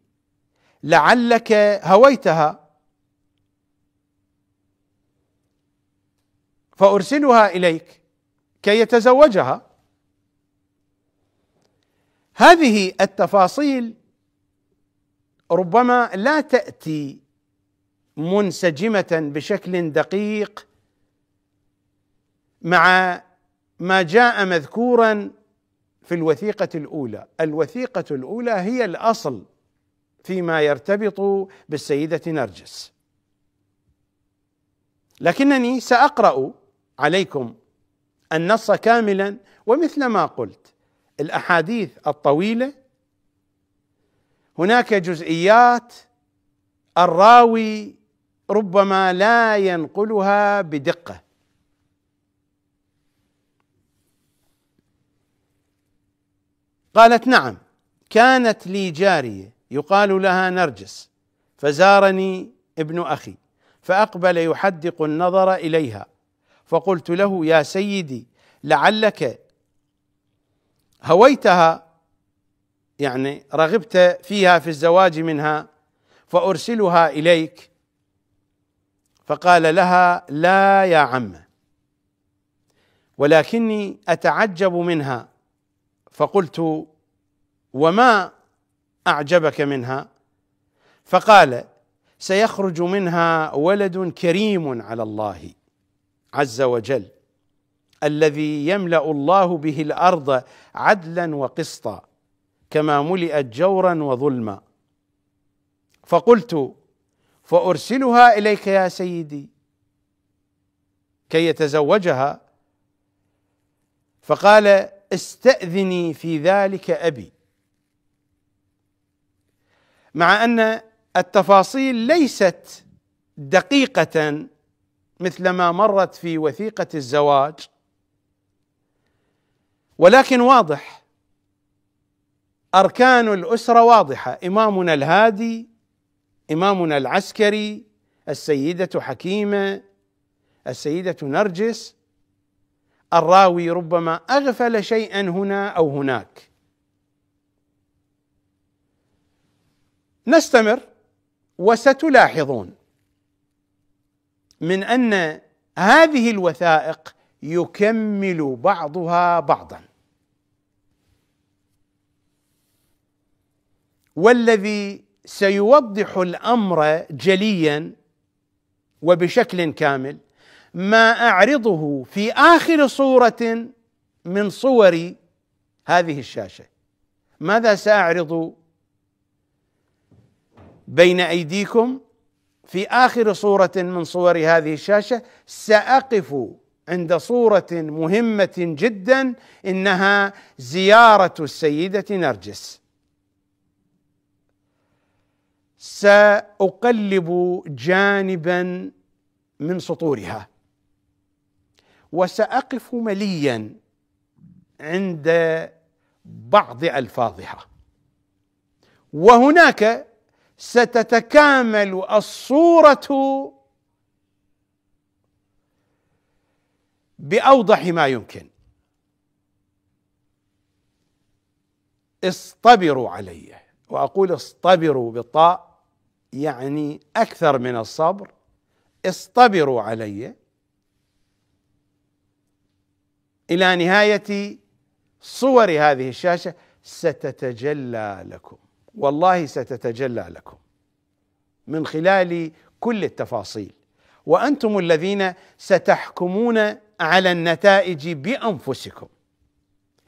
لعلك هويتها. فأرسلها إليك كي يتزوجها. هذه التفاصيل ربما لا تأتي منسجمة بشكل دقيق مع ما جاء مذكورا في الوثيقة الأولى. الوثيقة الأولى هي الأصل فيما يرتبط بالسيدة نرجس. لكنني سأقرأ عليكم النص كاملا ومثل ما قلت الأحاديث الطويلة هناك جزئيات الراوي ربما لا ينقلها بدقة. قالت نعم كانت لي جارية يقال لها نرجس فزارني ابن أخي فأقبل يحدق النظر إليها فقلت له يا سيدي لعلك هويتها يعني رغبت فيها في الزواج منها فأرسلها إليك. فقال لها لا يا عمه ولكني أتعجب منها. فقلت وما أعجبك منها؟ فقال سيخرج منها ولد كريم على الله عز وجل الذي يملأ الله به الأرض عدلا وقسطا. كما ملئت جورا وظلما. فقلت فأرسلها إليك يا سيدي. كي يتزوجها فقال استأذني في ذلك أبي. مع أن التفاصيل ليست دقيقة مثل ما مرت في وثيقة الزواج ولكن واضح أركان الأسرة واضحة. إمامنا الهادي إمامنا العسكري السيدة حكيمة السيدة نرجس. الراوي ربما أغفل شيئا هنا أو هناك. نستمر وستلاحظون من أن هذه الوثائق يكمل بعضها بعضا. والذي سيوضح الأمر جليا وبشكل كامل ما أعرضه في آخر صورة من صور هذه الشاشة. ماذا سأعرض بين أيديكم في آخر صورة من صور هذه الشاشة؟ سأقف عند صورة مهمة جدا إنها زيارة السيدة نرجس. سأقلب جانبا من سطورها. وسأقف مليا عند بعض ألفاظها. وهناك ستتكامل الصورة بأوضح ما يمكن. اصطبروا علي. وأقول اصطبروا بالطاء. يعني أكثر من الصبر اصطبروا علي. إلى نهاية صور هذه الشاشة ستتجلى لكم. والله ستتجلى لكم. من خلال كل التفاصيل. وأنتم الذين ستحكمون على النتائج بأنفسكم.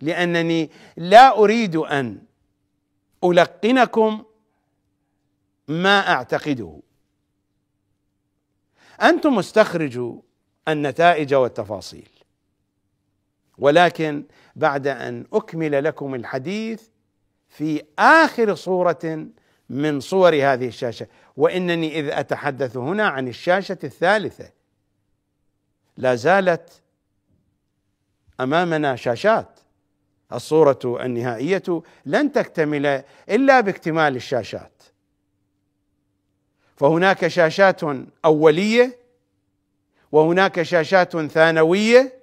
لأنني لا أريد أن ألقنكم ما أعتقده. أنتم استخرجوا النتائج والتفاصيل. ولكن بعد أن أكمل لكم الحديث في آخر صورة من صور هذه الشاشة. وإنني إذ أتحدث هنا عن الشاشة الثالثة. لا زالت أمامنا شاشات. الصورة النهائية لن تكتمل إلا باكتمال الشاشات. فهناك شاشات أولية وهناك شاشات ثانوية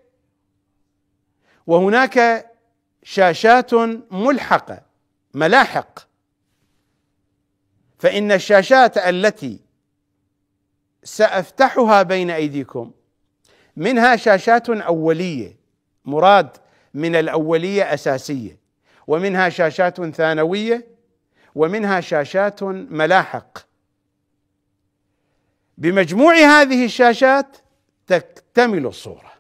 وهناك شاشات ملحقة ملاحق. فإن الشاشات التي سأفتحها بين أيديكم منها شاشات أولية مراد من الأولية أساسية ومنها شاشات ثانوية ومنها شاشات ملاحق. بمجموع هذه الشاشات تكتمل الصورة.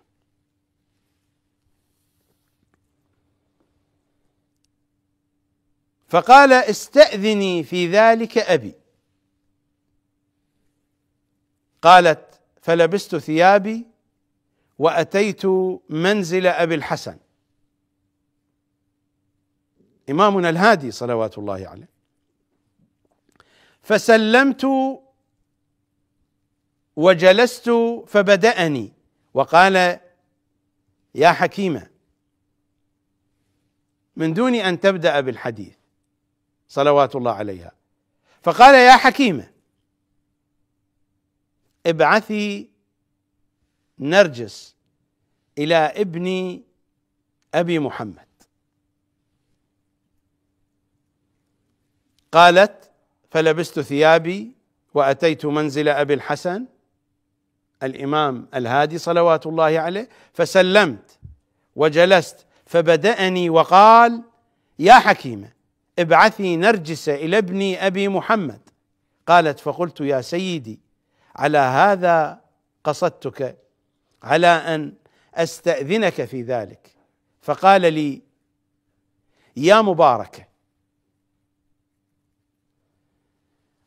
فقال استأذني في ذلك أبي. قالت فلبست ثيابي وأتيت منزل أبي الحسن. إمامنا الهادي صلوات الله عليه. فسلمت وجلست فبدأني. وقال يا حكيمة من دون أن تبدأ بالحديث صلوات الله عليها. فقال يا حكيمة ابعثي نرجس إلى ابن أبي محمد. قالت فلبست ثيابي وأتيت منزل أبي الحسن الإمام الهادي صلوات الله عليه فسلمت وجلست فبدأني وقال يا حكيمة ابعثي نرجس إلى ابن أبي محمد. قالت فقلت يا سيدي على هذا قصدتك على أن أستأذنك في ذلك. فقال لي يا مباركة.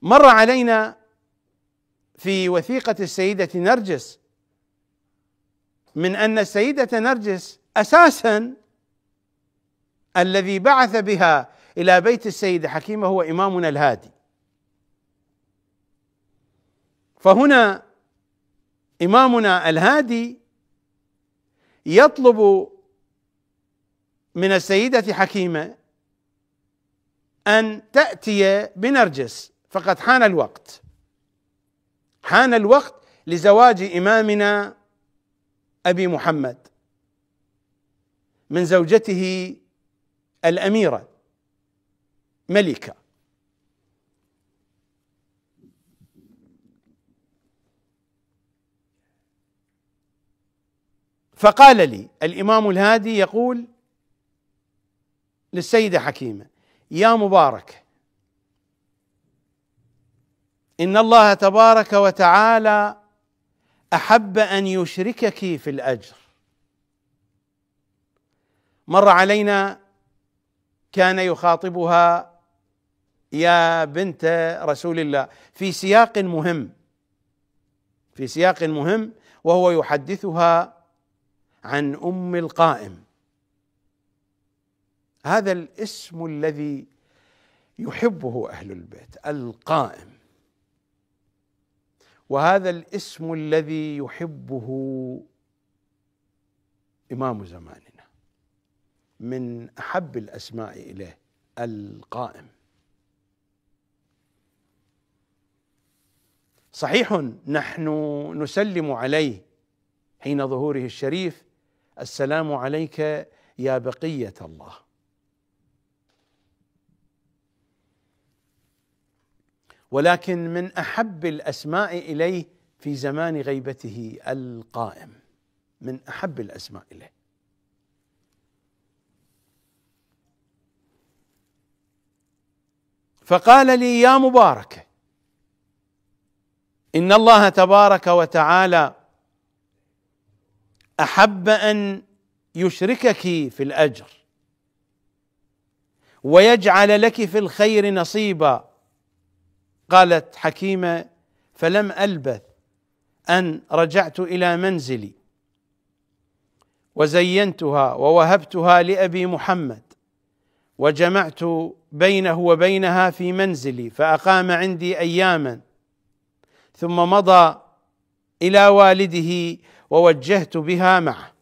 مر علينا في وثيقة السيدة نرجس من أن السيدة نرجس أساسا الذي بعث بها إلى بيت السيدة حكيمة هو إمامنا الهادي. فهنا إمامنا الهادي يطلب من السيدة حكيمة أن تأتي بنرجس فقد حان الوقت. حان الوقت لزواج إمامنا أبي محمد من زوجته الأميرة ملكة. فقال لي الإمام الهادي يقول للسيدة حكيمة يا مبارك إن الله تبارك وتعالى أحب أن يشركك في الأجر. مر علينا كان يخاطبها يا بنت رسول الله في سياق مهم في سياق مهم وهو يحدثها عن أم القائم. هذا الاسم الذي يحبه أهل البيت القائم. وهذا الاسم الذي يحبه إمام زماننا من أحب الأسماء إليه القائم. صحيح نحن نسلم عليه حين ظهوره الشريف السلام عليك يا بقية الله. ولكن من أحب الأسماء إليه في زمان غيبته القائم. من أحب الأسماء إليه. فقال لي يا مبارك إن الله تبارك وتعالى أحب أن يشركك في الأجر ويجعل لك في الخير نصيبا. قالت حكيمة فلم ألبث أن رجعت إلى منزلي. وزينتها ووهبتها لأبي محمد وجمعت بينه وبينها في منزلي فأقام عندي اياما. ثم مضى إلى والده ووجهت بها معه.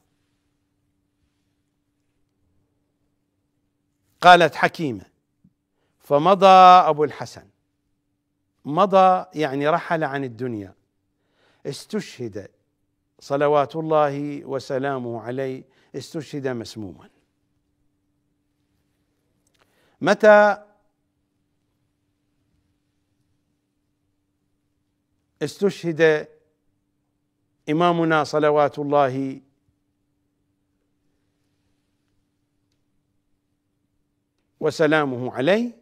قالت حكيمة فمضى أبو الحسن. مضى يعني رحل عن الدنيا. استشهد صلوات الله وسلامه عليه استشهد مسموما. متى استشهد إمامنا صلوات الله وسلامه عليه؟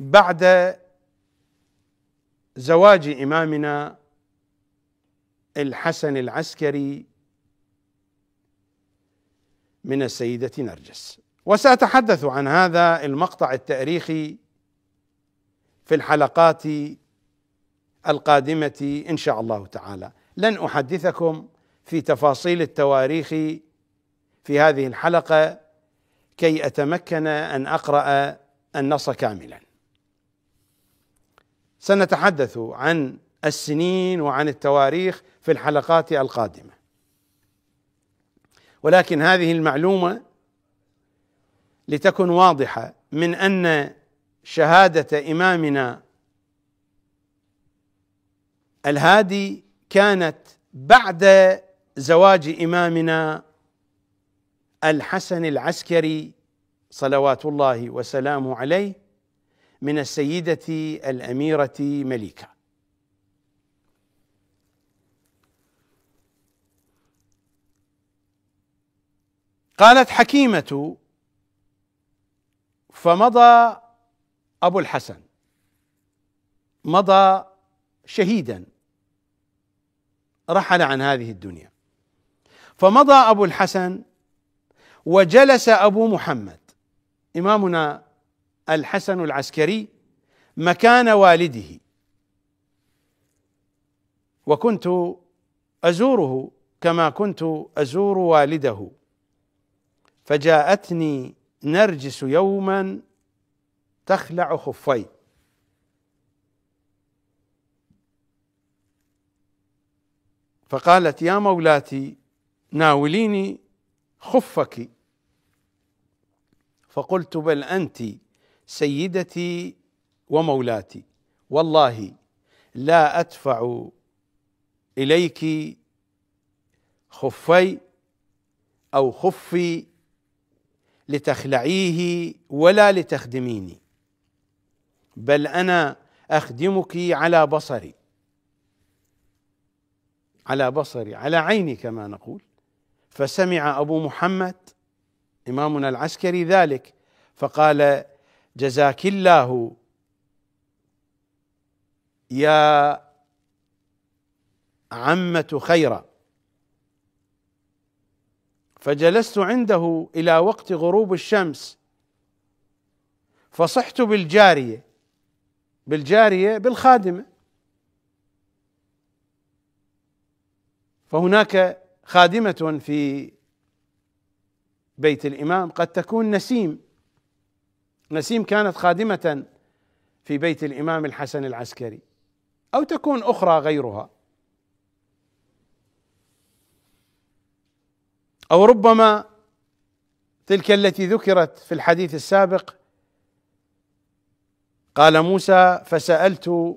بعد زواج إمامنا الحسن العسكري من السيدة نرجس. وسأتحدث عن هذا المقطع التاريخي في الحلقات القادمة إن شاء الله تعالى. لن أحدثكم في تفاصيل التواريخ في هذه الحلقة كي أتمكن أن أقرأ النص كاملا. سنتحدث عن السنين وعن التواريخ في الحلقات القادمة. ولكن هذه المعلومة لتكن واضحة من أن شهادة إمامنا الهادي كانت بعد زواج إمامنا الحسن العسكري صلوات الله وسلامه عليه من السيدة الأميرة مليكة. قالت حكيمة فمضى أبو الحسن مضى شهيدا رحل عن هذه الدنيا. فمضى أبو الحسن وجلس أبو محمد إمامنا الحسن العسكري مكان والده. وكنت أزوره كما كنت أزور والده. فجاءتني نرجس يوما تخلع خفي. فقالت يا مولاتي ناوليني خفك. فقلت بل أنت سيدتي ومولاتي. والله لا أدفع إليك خفي أو خفي لتخلعيه ولا لتخدميني بل أنا أخدمك على بصري على بصري على عيني كما نقول. فسمع أبو محمد إمامنا العسكري ذلك فقال جزاك الله. يا عمة خيرا. فجلست عنده إلى وقت غروب الشمس. فصحت بالجارية بالجارية بالخادمة. فهناك خادمة في بيت الإمام قد تكون نسيم. نسيم كانت خادمة في بيت الإمام الحسن العسكري أو تكون أخرى غيرها. أو ربما تلك التي ذكرت في الحديث السابق قال موسى فسألت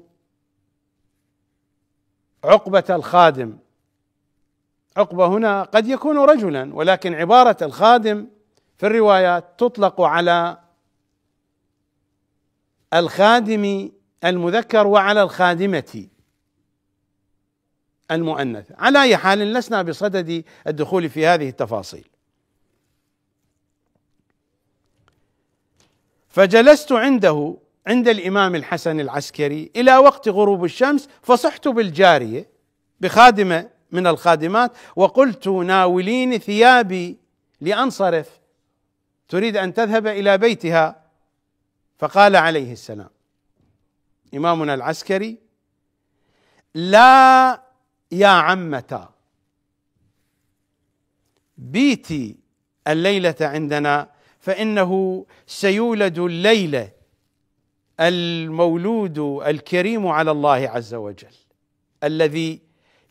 عقبة الخادم. عقبة هنا قد يكون رجلا ولكن عبارة الخادم في الروايات تطلق على الخادم المذكر وعلى الخادمة المؤنثة. على أي حال لسنا بصدد الدخول في هذه التفاصيل. فجلست عنده عند الإمام الحسن العسكري إلى وقت غروب الشمس فصحت بالجارية بخادمة من الخادمات وقلت ناوليني ثيابي لأنصرف. تريد أن تذهب إلى بيتها؟ فقال عليه السلام إمامنا العسكري لا يا عمتا بيتي الليلة عندنا فإنه سيولد الليلة المولود الكريم على الله عز وجل الذي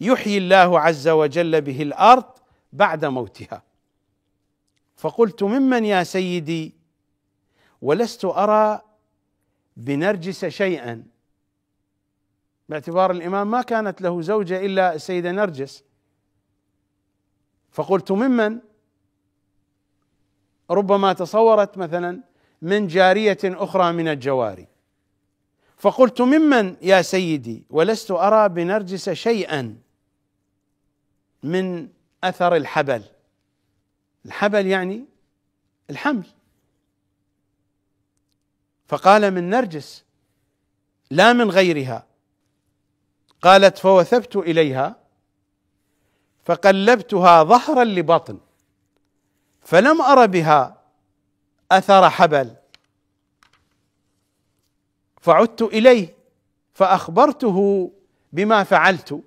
يحيي الله عز وجل به الأرض بعد موتها. فقلت ممن يا سيدي؟ ولست أرى بنرجس شيئا. باعتبار الإمام ما كانت له زوجة إلا السيدة نرجس. فقلت ممن؟ ربما تصورت مثلا من جارية أخرى من الجواري. فقلت ممن يا سيدي؟ ولست أرى بنرجس شيئا من أثر الحبل. الحبل يعني الحمل. فقال من نرجس لا من غيرها. قالت فوثبت إليها فقلبتها ظهرا لبطن فلم أر بها أثر حبل. فعدت إليه فأخبرته بما فعلت.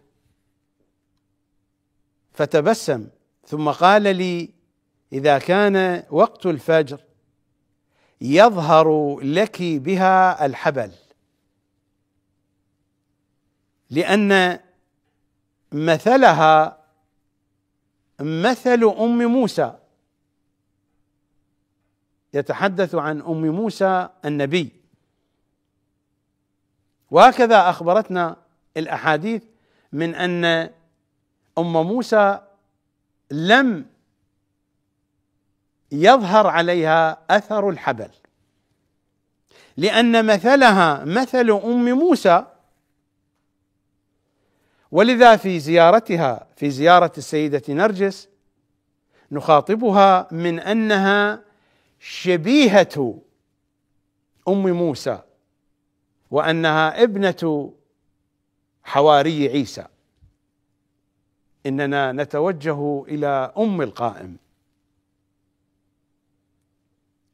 فتبسم ثم قال لي إذا كان وقت الفجر يظهر لك بها الحبل. لأن مثلها مثل أم موسى. يتحدث عن أم موسى النبي. وهكذا أخبرتنا الأحاديث من أن أم موسى لم يظهر عليها أثر الحبل. لأن مثلها مثل أم موسى. ولذا في زيارتها في زيارة السيدة نرجس نخاطبها من أنها شبيهة أم موسى وأنها ابنة حواري عيسى. إننا نتوجه إلى أم القائم.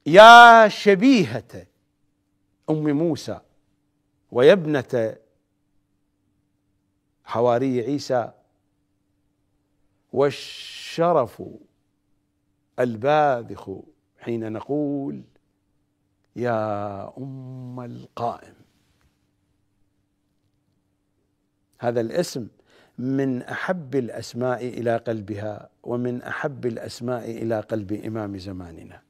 يا شبيهة أم موسى ويا ابنة حواري عيسى والشرف الباذخ حين نقول يا أم القائم. هذا الاسم من أحب الأسماء إلى قلبها ومن أحب الأسماء إلى قلب إمام زماننا.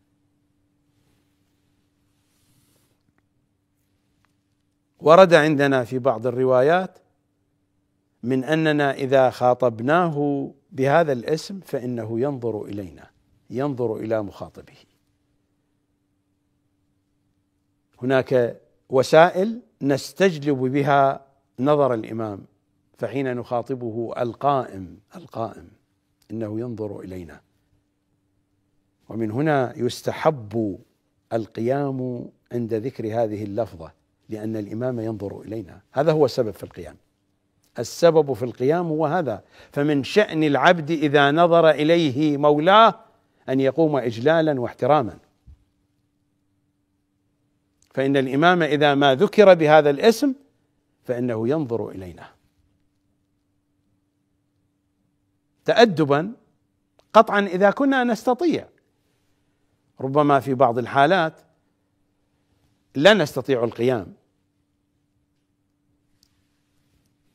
ورد عندنا في بعض الروايات من أننا إذا خاطبناه بهذا الاسم فإنه ينظر إلينا ينظر إلى مخاطبه. هناك وسائل نستجلب بها نظر الإمام فحين نخاطبه القائم القائم إنه ينظر إلينا. ومن هنا يستحب القيام عند ذكر هذه اللفظة. لأن الإمام ينظر إلينا. هذا هو السبب في القيام. السبب في القيام هو هذا. فمن شأن العبد إذا نظر إليه مولاه أن يقوم إجلالا واحتراما. فإن الإمام إذا ما ذكر بهذا الاسم فإنه ينظر إلينا. تأدبا قطعا إذا كنا نستطيع. ربما في بعض الحالات لا نستطيع القيام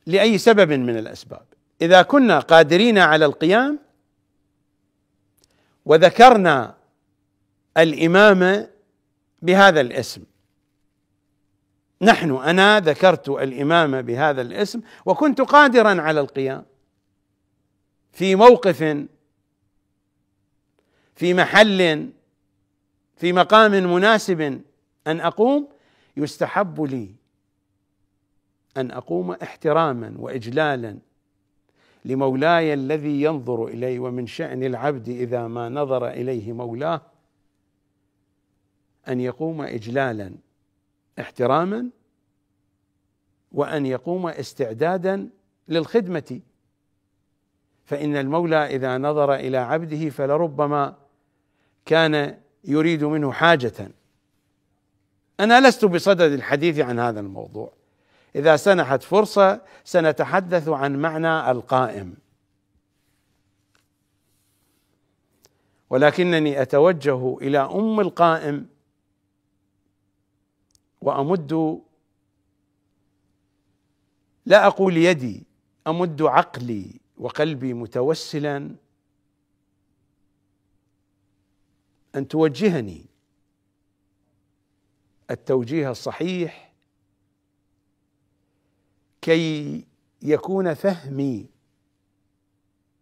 لأي سبب من الأسباب. إذا كنا قادرين على القيام وذكرنا الإمام بهذا الاسم نحن أنا ذكرت الإمام بهذا الاسم وكنت قادرا على القيام. في موقف في محل في مقام مناسب أن أقوم يستحب لي أن أقوم احتراما وإجلالا لمولاي الذي ينظر إلي ومن شأن العبد إذا ما نظر إليه مولاه أن يقوم إجلالا احتراما وأن يقوم استعدادا للخدمة. فإن المولى إذا نظر إلى عبده فلربما كان يريد منه حاجة. أنا لست بصدد الحديث عن هذا الموضوع. إذا سنحت فرصة سنتحدث عن معنى القائم. ولكنني أتوجه إلى أم القائم وأمد لا أقول يدي أمد عقلي وقلبي متوسلا أن توجهني التوجيه الصحيح كي يكون فهمي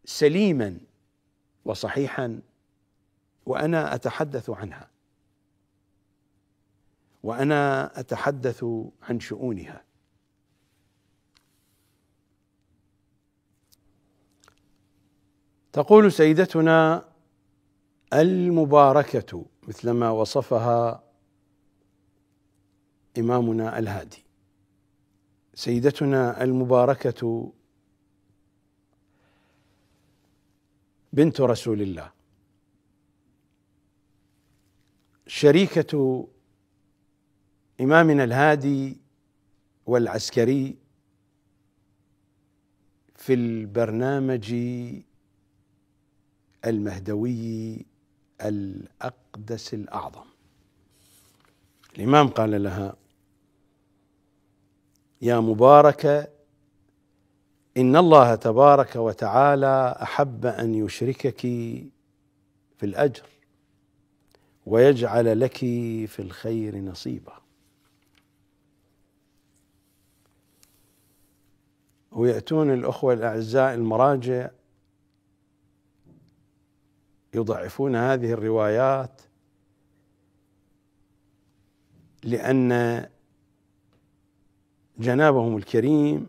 سليما وصحيحا وأنا أتحدث عنها. وأنا أتحدث عن شؤونها. تقول سيدتنا المباركة مثلما وصفها إمامنا الهادي. سيدتنا المباركة بنت رسول الله. شريكة إمامنا الهادي والعسكري في البرنامج المهدوي الأقدس الأعظم. الإمام قال لها يا مباركة إن الله تبارك وتعالى أحب أن يشركك في الأجر ويجعل لك في الخير نصيبا. ويأتون الأخوة الأعزاء المراجع يضعفون هذه الروايات لأن جنابهم الكريم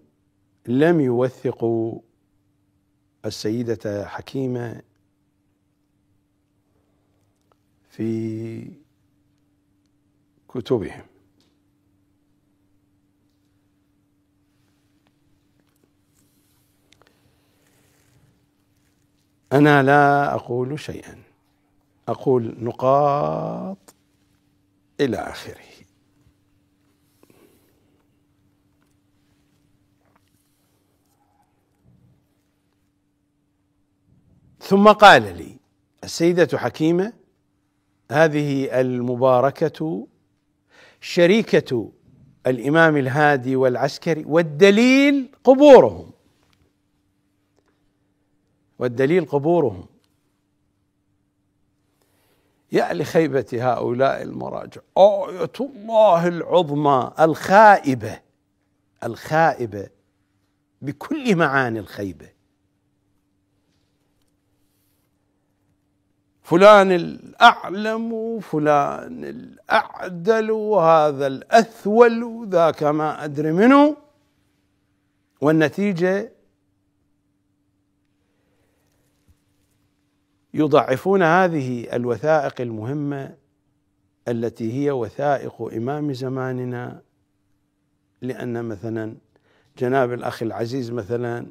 لم يوثقوا السيدة حكيمة في كتبهم. أنا لا أقول شيئا أقول نقاط إلى آخره. ثم قال لي السيدة حكيمة هذه المباركة شريكة الإمام الهادي والعسكري والدليل قبورهم. والدليل قبورهم. يا لخيبة هؤلاء المراجع آية الله العظمى الخائبة الخائبة بكل معاني الخيبة. فلان الأعلم وفلان الأعدل وهذا الأثول وذاك ما أدري منه. والنتيجة يضعفون هذه الوثائق المهمة التي هي وثائق إمام زماننا لأن مثلا جناب الأخ العزيز مثلا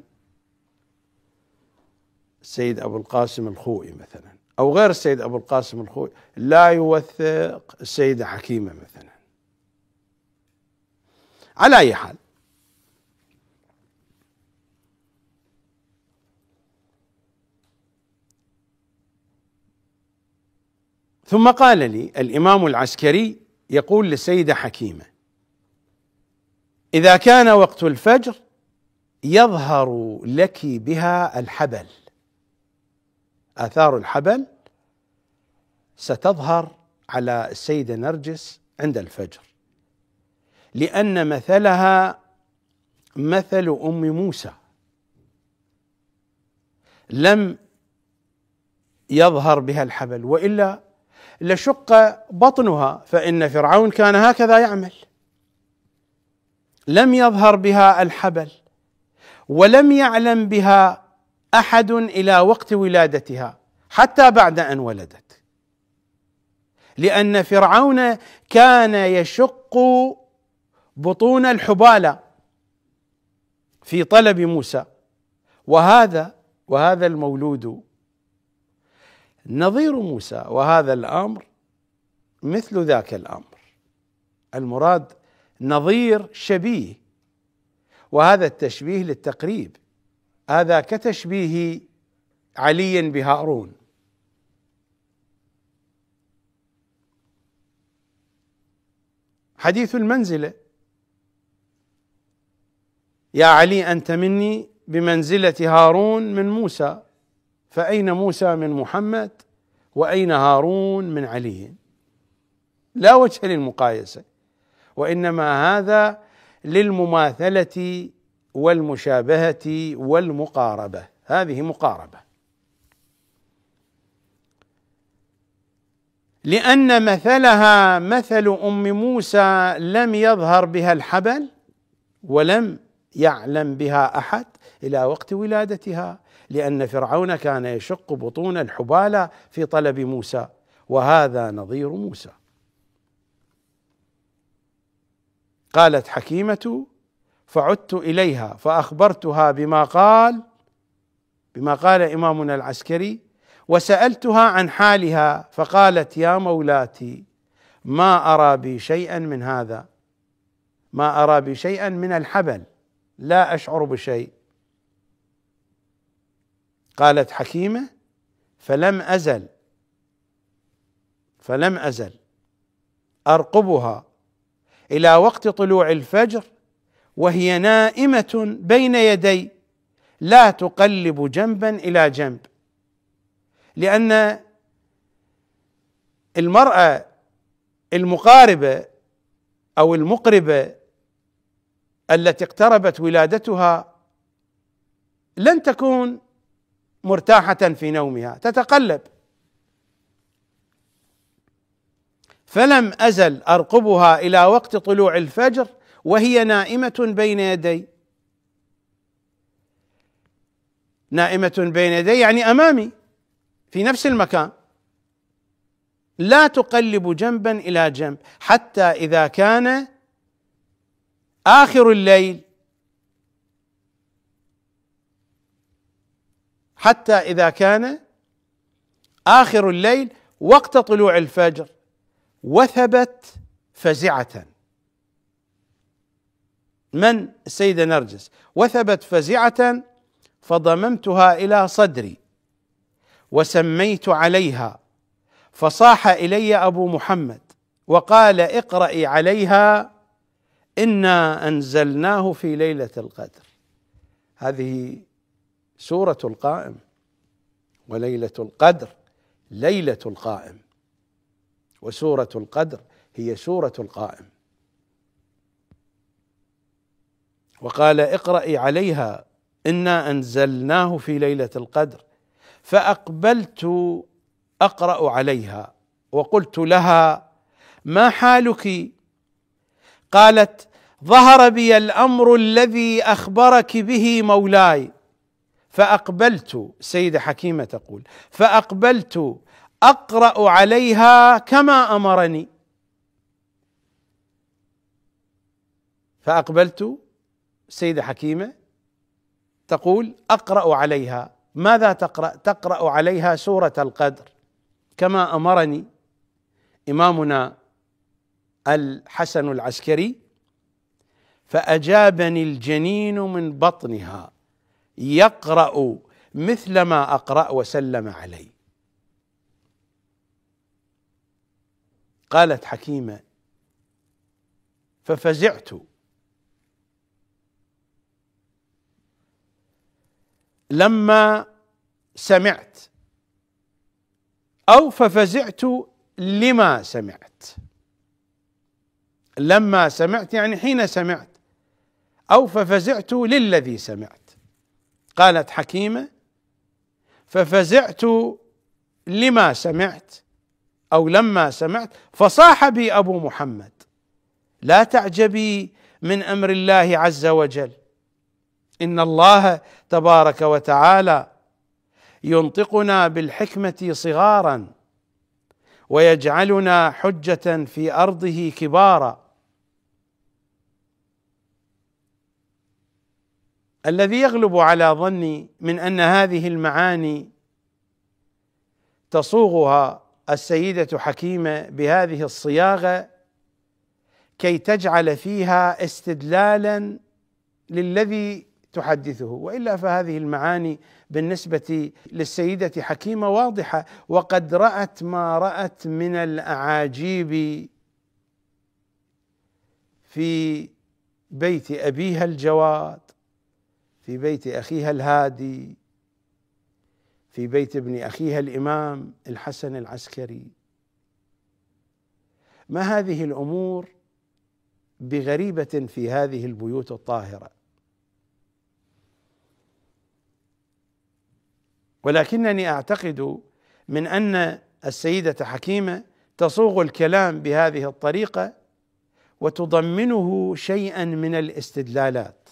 السيد أبو القاسم الخوئي مثلا. أو غير السيد أبو القاسم الخوئي لا يوثق السيده حكيمة مثلا. على أي حال. ثم قال لي الإمام العسكري يقول للسيدة حكيمة إذا كان وقت الفجر يظهر لك بها الحبل. آثار الحبل ستظهر على السيدة نرجس عند الفجر. لأن مثلها مثل أم موسى. لم يظهر بها الحبل وإلا لشق بطنها فإن فرعون كان هكذا يعمل. لم يظهر بها الحبل ولم يعلم بها أحد إلى وقت ولادتها حتى بعد أن ولدت. لأن فرعون كان يشق بطون الحبالة في طلب موسى. وهذا وهذا المولود نظير موسى وهذا الأمر مثل ذاك الأمر. المراد نظير شبيه وهذا التشبيه للتقريب. هذا كتشبيه علي بهارون. حديث المنزلة. يا علي أنت مني بمنزلة هارون من موسى. فأين موسى من محمد؟ وأين هارون من علي؟ لا وجه للمقايسة. وإنما هذا للمماثلة والمشابهة والمقاربة. هذه مقاربة. لأن مثلها مثل أم موسى لم يظهر بها الحبل ولم يعلم بها أحد إلى وقت ولادتها لأن فرعون كان يشق بطون الحبالة في طلب موسى وهذا نظير موسى. قالت حكيمة فعدت إليها فأخبرتها بما قال بما قال إمامنا العسكري وسألتها عن حالها فقالت يا مولاتي ما أرى بي شيئا من هذا ما أرى بي شيئا من الحبل لا أشعر بشيء. قالت حكيمة فلم أزل فلم أزل أرقبها إلى وقت طلوع الفجر وهي نائمة بين يدي لا تقلب جنبا إلى جنب. لأن المرأة المقاربة أو المقربة التي اقتربت ولادتها لن تكون مرتاحة في نومها تتقلب. فلم أزل أرقبها إلى وقت طلوع الفجر وهي نائمة بين يدي. نائمة بين يدي يعني أمامي في نفس المكان. لا تقلب جنبا إلى جنب حتى إذا كان آخر الليل. حتى إذا كان آخر الليل وقت طلوع الفجر وثبت فزعه. من السيدة نرجس؟ وثبت فزعة فضممتها إلى صدري وسميت عليها فصاح إلي أبو محمد وقال اقرأي عليها إنا أنزلناه في ليلة القدر. هذه سورة القائم وليلة القدر ليلة القائم وسورة القدر هي سورة القائم. وقال اقرأي عليها إنا أنزلناه في ليلة القدر فأقبلت أقرأ عليها وقلت لها ما حالك؟ قالت ظهر بي الأمر الذي أخبرك به مولاي. فأقبلت سيدة حكيمة تقول فأقبلت أقرأ عليها كما أمرني. فأقبلت سيدة حكيمة تقول أقرأ عليها. ماذا تقرأ؟ تقرأ عليها سورة القدر. كما أمرني إمامنا الحسن العسكري فأجابني الجنين من بطنها يقرأ مثل ما أقرأ وسلم علي. قالت حكيمة ففزعت لما سمعت أو ففزعت لما سمعت. لما سمعت يعني حين سمعت. أو ففزعت للذي سمعت. قالت حكيمة ففزعت لما سمعت أو لما سمعت. فصاح بي أبو محمد لا تعجبي من أمر الله عز وجل. إن الله تبارك وتعالى ينطقنا بالحكمة صغارا ويجعلنا حجة في أرضه كبارا. الذي يغلب على ظني من أن هذه المعاني تصوغها السيدة حكيمة بهذه الصياغة كي تجعل فيها استدلالا للذي تحدثه. وإلا فهذه المعاني بالنسبة للسيدة حكيمة واضحة. وقد رأت ما رأت من الأعاجيب في بيت أبيها الجواد في بيت أخيها الهادي في بيت ابن أخيها الإمام الحسن العسكري. ما هذه الأمور بغريبة في هذه البيوت الطاهرة؟ ولكنني أعتقد من أن السيدة حكيمة تصوغ الكلام بهذه الطريقة وتضمنه شيئا من الاستدلالات.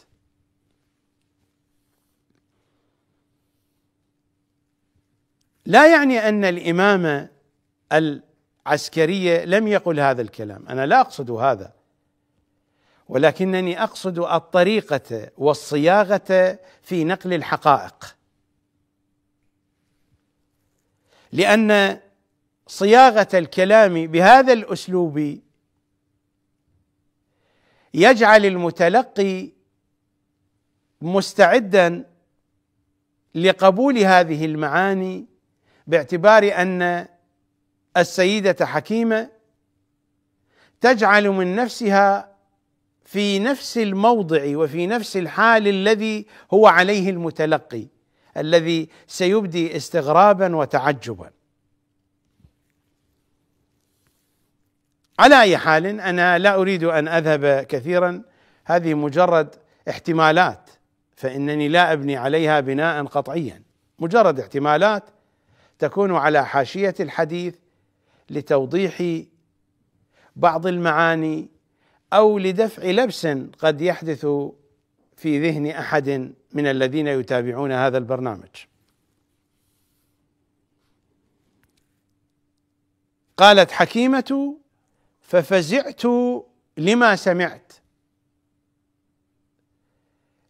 لا يعني أن الإمام العسكريه لم يقل هذا الكلام. أنا لا أقصد هذا. ولكنني أقصد الطريقة والصياغة في نقل الحقائق. لأن صياغة الكلام بهذا الأسلوب يجعل المتلقي مستعدا لقبول هذه المعاني باعتبار أن السيدة حكيمة تجعل من نفسها في نفس الموضع وفي نفس الحال الذي هو عليه المتلقي. الذي سيبدي استغرابا وتعجبا. على أي حال أنا لا أريد أن أذهب كثيرا. هذه مجرد احتمالات فإنني لا أبني عليها بناء قطعيا. مجرد احتمالات تكون على حاشية الحديث لتوضيح بعض المعاني أو لدفع لبس قد يحدث في ذهن أحد من الذين يتابعون هذا البرنامج. قالت حكيمة ففزعت لما سمعت.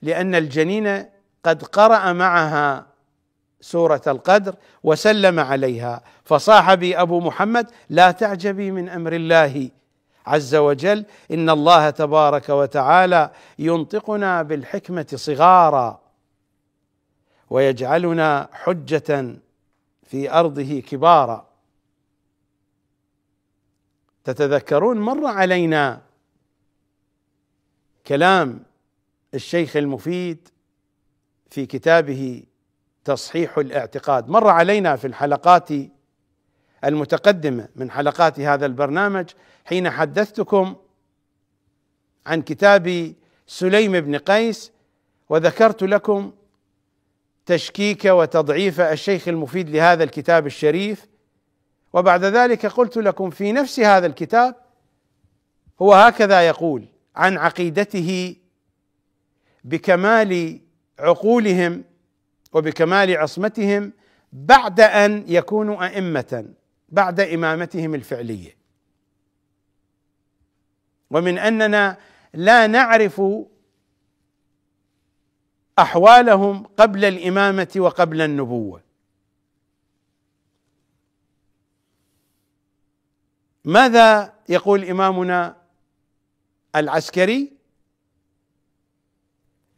لأن الجنين قد قرأ معها سورة القدر وسلم عليها. فصاح بي أبو محمد لا تعجبي من أمر الله عز وجل إن الله تبارك وتعالى ينطقنا بالحكمة صغارا ويجعلنا حجة في أرضه كبارا. تتذكرون مر علينا كلام الشيخ المفيد في كتابه تصحيح الاعتقاد. مر علينا في الحلقات المتقدمة من حلقات هذا البرنامج حين حدثتكم عن كتاب سليم بن قيس وذكرت لكم تشكيك وتضعيف الشيخ المفيد لهذا الكتاب الشريف. وبعد ذلك قلت لكم في نفس هذا الكتاب هو هكذا يقول عن عقيدته بكمال عقولهم وبكمال عصمتهم بعد أن يكونوا أئمة. بعد إمامتهم الفعلية. ومن أننا لا نعرف أحوالهم قبل الإمامة وقبل النبوة. ماذا يقول إمامنا العسكري؟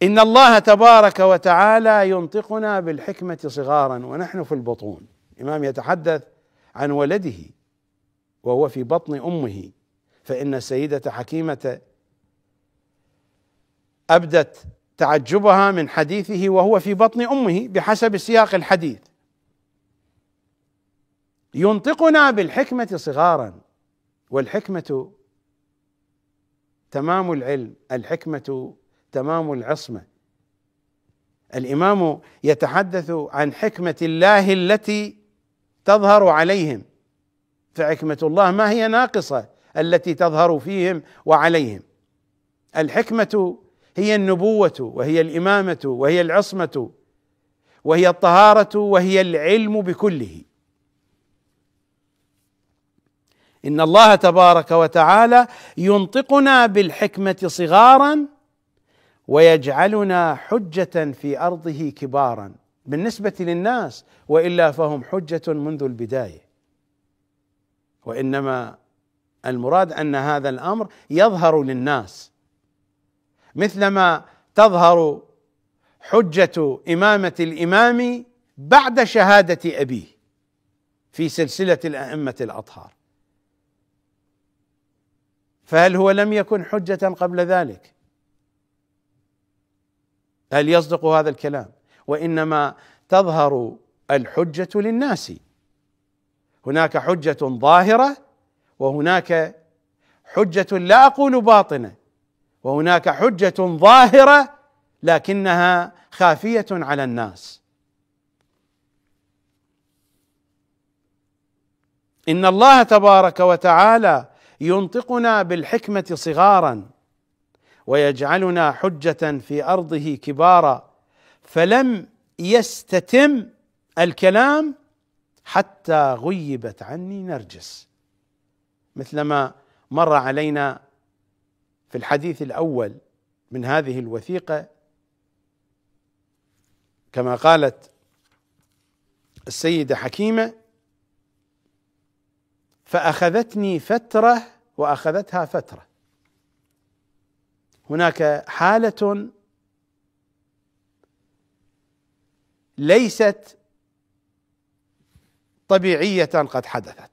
إن الله تبارك وتعالى ينطقنا بالحكمة صغارا ونحن في البطون. الامام يتحدث عن ولده وهو في بطن أمه فإن السيده حكيمة أبدت تعجبها من حديثه وهو في بطن أمه بحسب سياق الحديث. ينطقنا بالحكمة صغارا والحكمة تمام العلم الحكمة تمام العصمة. الإمام يتحدث عن حكمة الله التي تظهر عليهم. فحكمة الله ما هي ناقصة التي تظهر فيهم وعليهم. الحكمة هي النبوة وهي الإمامة وهي العصمة وهي الطهارة وهي العلم بكله. إن الله تبارك وتعالى ينطقنا بالحكمة صغارا ويجعلنا حجة في أرضه كبارا. بالنسبة للناس وإلا فهم حجة منذ البداية وإنما المراد أن هذا الأمر يظهر للناس مثلما تظهر حجة إمامة الإمام بعد شهادة أبيه في سلسلة الأئمة الأطهار فهل هو لم يكن حجة قبل ذلك؟ هل يصدق هذا الكلام؟ وإنما تظهر الحجة للناس. هناك حجة ظاهرة وهناك حجة لا أقول باطنة وهناك حجة ظاهرة لكنها خافية على الناس. إن الله تبارك وتعالى ينطقنا بالحكمة صغارا ويجعلنا حجة في أرضه كبارا. فلم يستتم الكلام حتى غيبت عني نرجس. مثلما مر علينا في الحديث الأول من هذه الوثيقة كما قالت السيدة حكيمة فأخذتني فترة وأخذتها فترة. هناك حالة ليست طبيعية قد حدثت.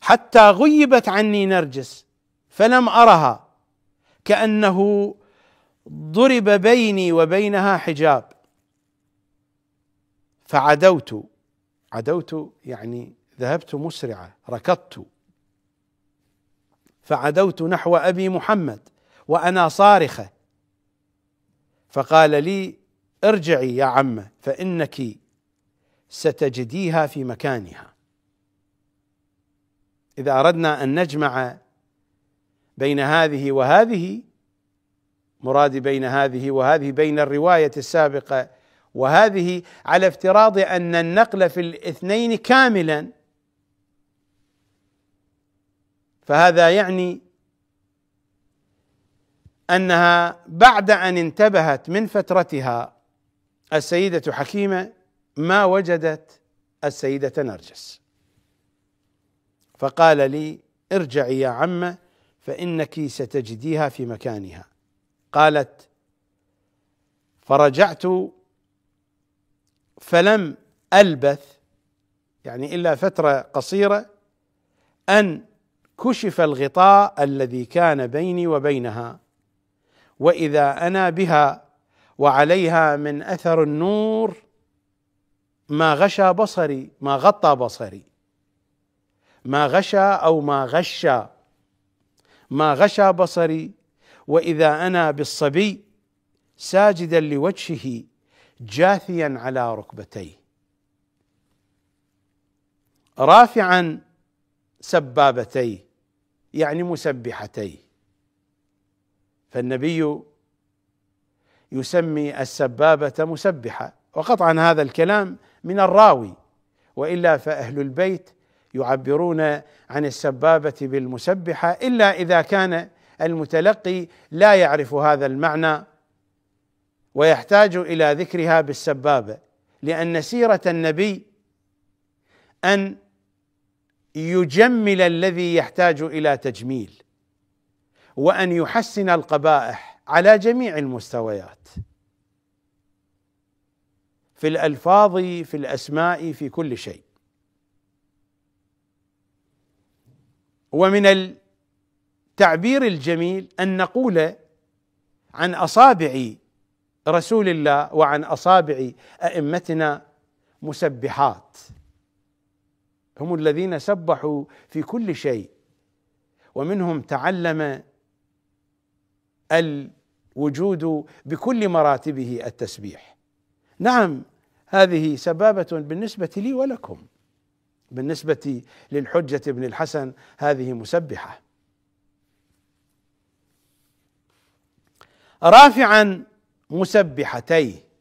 حتى غيبت عني نرجس فلم أرها كأنه ضرب بيني وبينها حجاب. فعدوت عدوت يعني ذهبت مسرعة ركضت. فعدوت نحو أبي محمد وأنا صارخة. فقال لي ارجعي يا عمة فإنك ستجديها في مكانها. إذا أردنا أن نجمع بين هذه وهذه مرادي بين هذه وهذه بين الرواية السابقة وهذه على افتراض أن النقل في الاثنين كاملا فهذا يعني أنها بعد أن انتبهت من فترتها السيدة حكيمة ما وجدت السيدة نرجس. فقال لي ارجعي يا عمة فإنك ستجديها في مكانها. قالت فرجعت فلم ألبث يعني إلا فترة قصيرة أن كشف الغطاء الذي كان بيني وبينها. وإذا أنا بها وعليها من أثر النور ما غشى بصري ما غطى بصري. ما غشى أو ما غشى. ما غشى بصري. وإذا أنا بالصبي ساجدا لوجهه جاثيا على ركبتيه. رافعا سبابتيه يعني مسبحتيه. فالنبي يسمي السبابة مسبحة. وقطعا هذا الكلام من الراوي وإلا فأهل البيت يعبرون عن السبابة بالمسبحة إلا إذا كان المتلقي لا يعرف هذا المعنى ويحتاج إلى ذكرها بالسبابة. لأن سيرة النبي أن يجمل الذي يحتاج إلى تجميل. وأن يحسن القبائح على جميع المستويات. في الألفاظ في الأسماء في كل شيء. ومن التعبير الجميل أن نقول عن أصابع رسول الله وعن أصابع أئمتنا مسبحات. هم الذين سبحوا في كل شيء ومنهم تعلم الوجود بكل مراتبه التسبيح. نعم هذه سبابة بالنسبة لي ولكم. بالنسبة للحجة بن الحسن هذه مسبحة. رافعا مسبحتيه.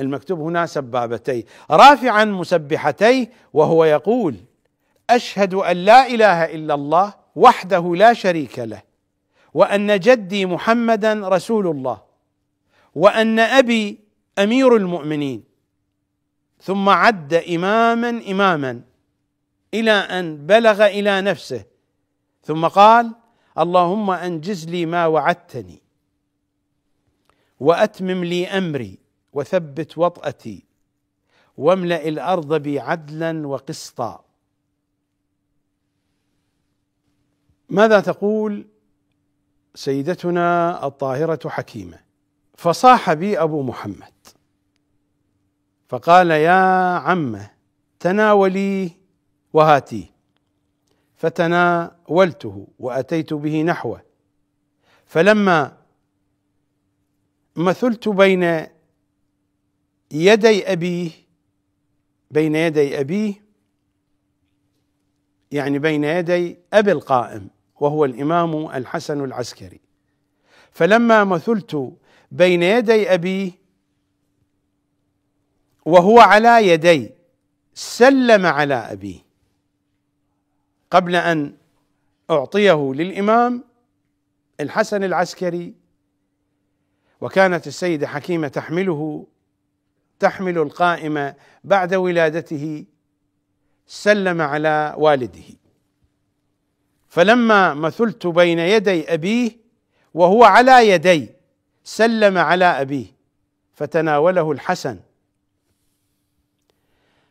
المكتوب هنا سبابتي رافعا مسبحتيه وهو يقول أشهد أن لا إله إلا الله وحده لا شريك له وأن جدي محمدا رسول الله وأن أبي أمير المؤمنين. ثم عد اماما اماما إلى أن بلغ إلى نفسه. ثم قال اللهم أنجز لي ما وعدتني وأتمم لي أمري وثبت وطأتي واملأ الأرض بي عدلا وقسطا. ماذا تقول سيدتنا الطاهرة حكيمة؟ فصاح بي أبو محمد. فقال يا عمة تناولي وهاتيه فتناولته وأتيت به نحوه. فلما مثلت بين يدي أبيه بين يدي أبيه يعني بين يدي أبي القائم وهو الإمام الحسن العسكري. فلما مثلت بين يدي ابيه وهو على يدي سلم على ابيه قبل أن أعطيه للإمام الحسن العسكري. وكانت السيدة حكيمة تحمله تحمل القائمه بعد ولادته سلم على والده. فلما مثلت بين يدي أبيه وهو على يدي سلم على أبيه فتناوله الحسن.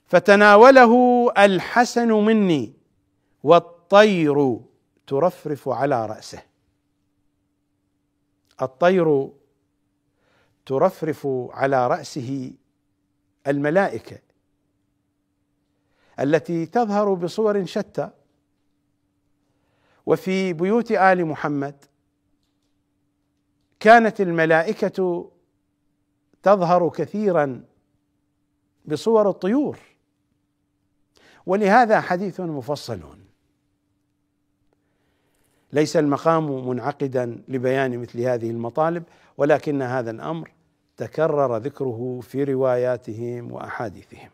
فتناوله الحسن مني والطير ترفرف على رأسه. الطير ترفرف على رأسه الملائكة التي تظهر بصور شتى وفي بيوت آل محمد كانت الملائكة تظهر كثيرا بصور الطيور. ولهذا حديث مفصل ليس المقام منعقدا لبيان مثل هذه المطالب ولكن هذا الأمر تكرر ذكره في رواياتهم وأحاديثهم.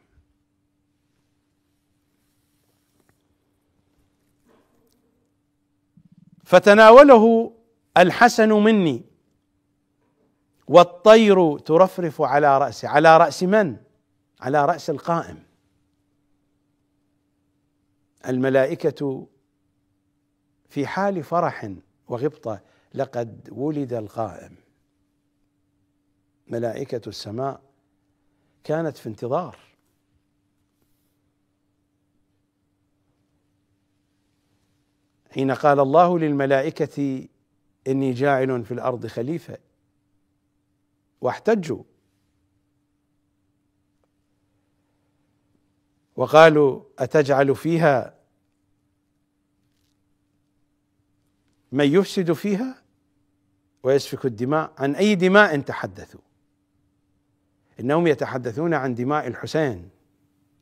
فتناوله الحسن مني. والطير ترفرف على راسه على رأس من؟ على رأس القائم. الملائكة في حال فرح وغبطه لقد ولد القائم. ملائكة السماء كانت في انتظار. حين قال الله للملائكة إني جاعل في الأرض خليفة. واحتجوا. وقالوا أتجعل فيها من يفسد فيها ويسفك الدماء؟ عن أي دماء تحدثوا؟ إنهم يتحدثون عن دماء الحسين.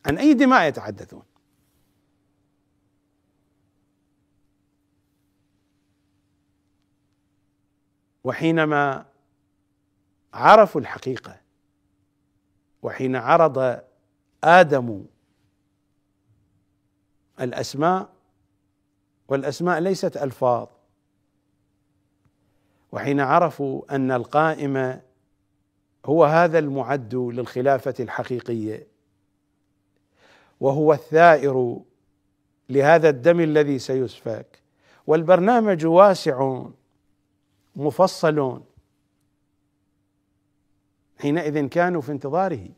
عن أي دماء يتحدثون؟ وحينما عرفوا الحقيقة وحين عرض آدم الأسماء والأسماء ليست ألفاظ. وحين عرفوا أن القائم هو هذا المعد للخلافة الحقيقية وهو الثائر لهذا الدم الذي سيسفك. والبرنامج واسع مفصل حينئذ كانوا في انتظاره.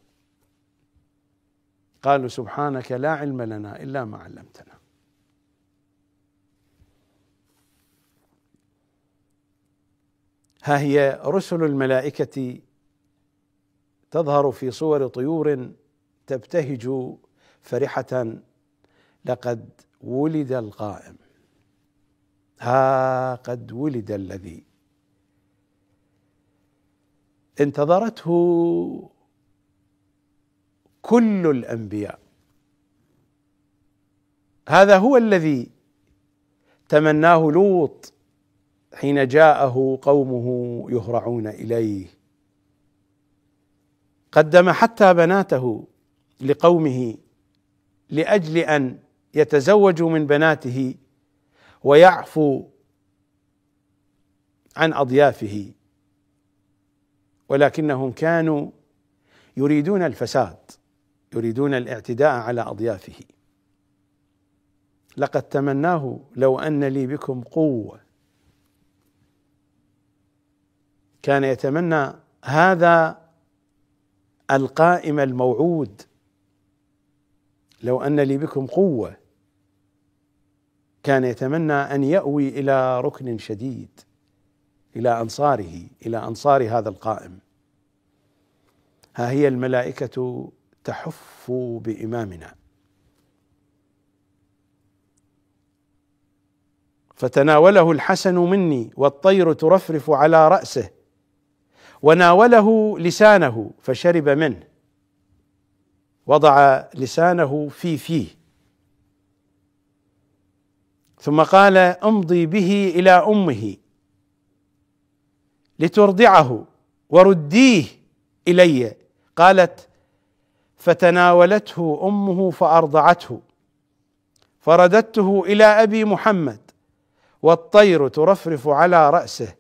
قالوا سبحانك لا علم لنا إلا ما علمتنا. ها هي رسل الملائكة تظهر في صور طيور تبتهج فرحة لقد ولد القائم. ها قد ولد الذي انتظرته كل الأنبياء. هذا هو الذي تمناه لوط حين جاءه قومه يهرعون إليه. قدم حتى بناته لقومه لأجل أن يتزوج من بناته ويعفو عن أضيافه. ولكنهم كانوا يريدون الفساد يريدون الاعتداء على أضيافه. لقد تمناه لو أن لي بكم قوة. كان يتمنى هذا القائم الموعود لو أن لي بكم قوة. كان يتمنى أن يأوي إلى ركن شديد. إلى أنصاره إلى أنصار هذا القائم. ها هي الملائكة تحف بإمامنا. فتناوله الحسن مني والطير ترفرف على رأسه وناوله لسانه فشرب منه. وضع لسانه في فيه. ثم قال امضي به إلى أمه. لترضعه ورديه إلي. قالت فتناولته أمه فأرضعته. فرددته إلى أبي محمد والطير ترفرف على رأسه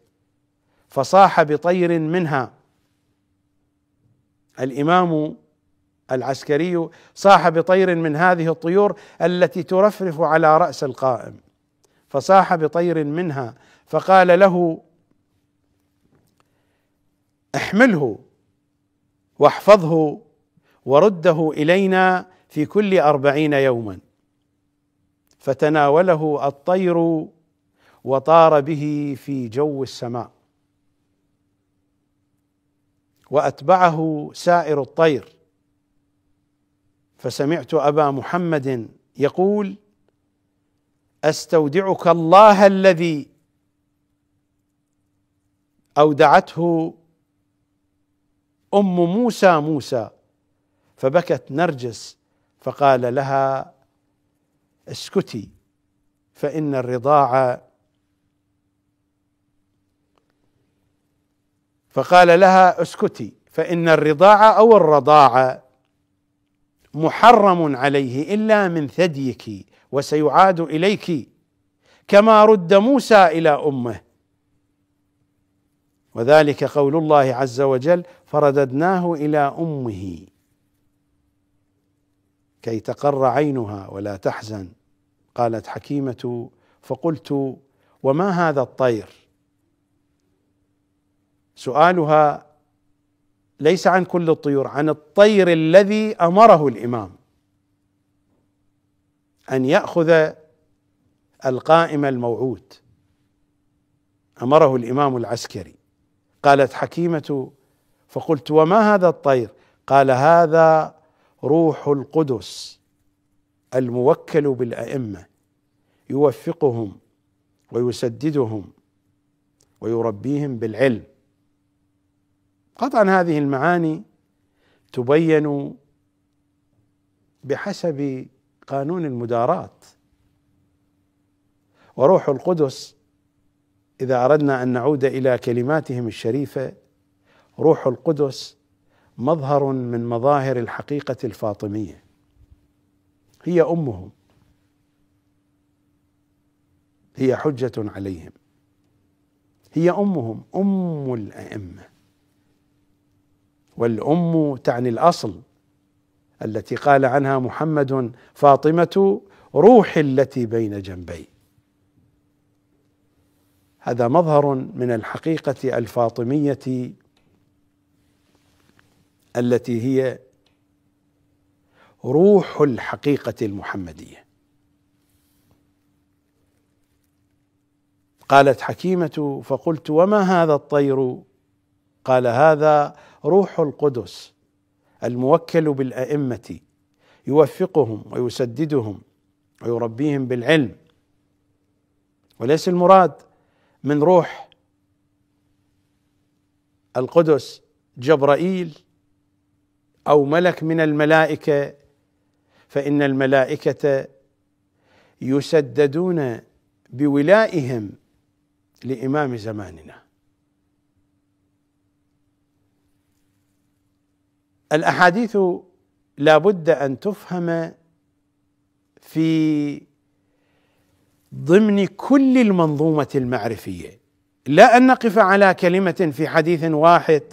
فصاح بطير منها. الإمام العسكري صاح بطير من هذه الطيور التي ترفرف على رأس القائم فصاح بطير منها فقال له احمله واحفظه ورده إلينا في كل أربعين يوما. فتناوله الطير وطار به في جو السماء. وأتبعه سائر الطير. فسمعت أبا محمد يقول أستودعك الله الذي أودعته أم موسى موسى. فبكت نرجس فقال لها اسكتي فإن الرضاع فقال لها اسكتي فإن الرضاع أو الرضاعه محرم عليه إلا من ثديك وسيعاد إليك كما رد موسى إلى أمه. وذلك قول الله عز وجل فرددناه إلى أمه. كي تقر عينها ولا تحزن قالت حكيمة فقلت وما هذا الطير؟ سؤالها ليس عن كل الطيور عن الطير الذي أمره الإمام. أن يأخذ القائم الموعود. أمره الإمام العسكري. قالت حكيمة فقلت وما هذا الطير؟ قال هذا روح القدس الموكل بالأئمة يوفقهم ويسددهم ويربيهم بالعلم. قطعا هذه المعاني تبين بحسب قانون المداراة. وروح القدس إذا أردنا أن نعود إلى كلماتهم الشريفة روح القدس مظهر من مظاهر الحقيقة الفاطمية. هي أمهم. هي حجة عليهم. هي أمهم أم الأئمة. والأم تعني الأصل التي قال عنها محمد فاطمة روحي التي بين جنبي. هذا مظهر من الحقيقة الفاطمية التي هي روح الحقيقة المحمدية. قالت حكيمة فقلت وما هذا الطير؟ قال هذا روح القدس الموكل بالأئمة يوفقهم ويسددهم ويربيهم بالعلم. وليس المراد من روح القدس جبرائيل أو ملك من الملائكة فإن الملائكة يسددون بولائهم لإمام زماننا. الأحاديث لا بد أن تفهم في ضمن كل المنظومة المعرفية. لا أن نقف على كلمة في حديث واحد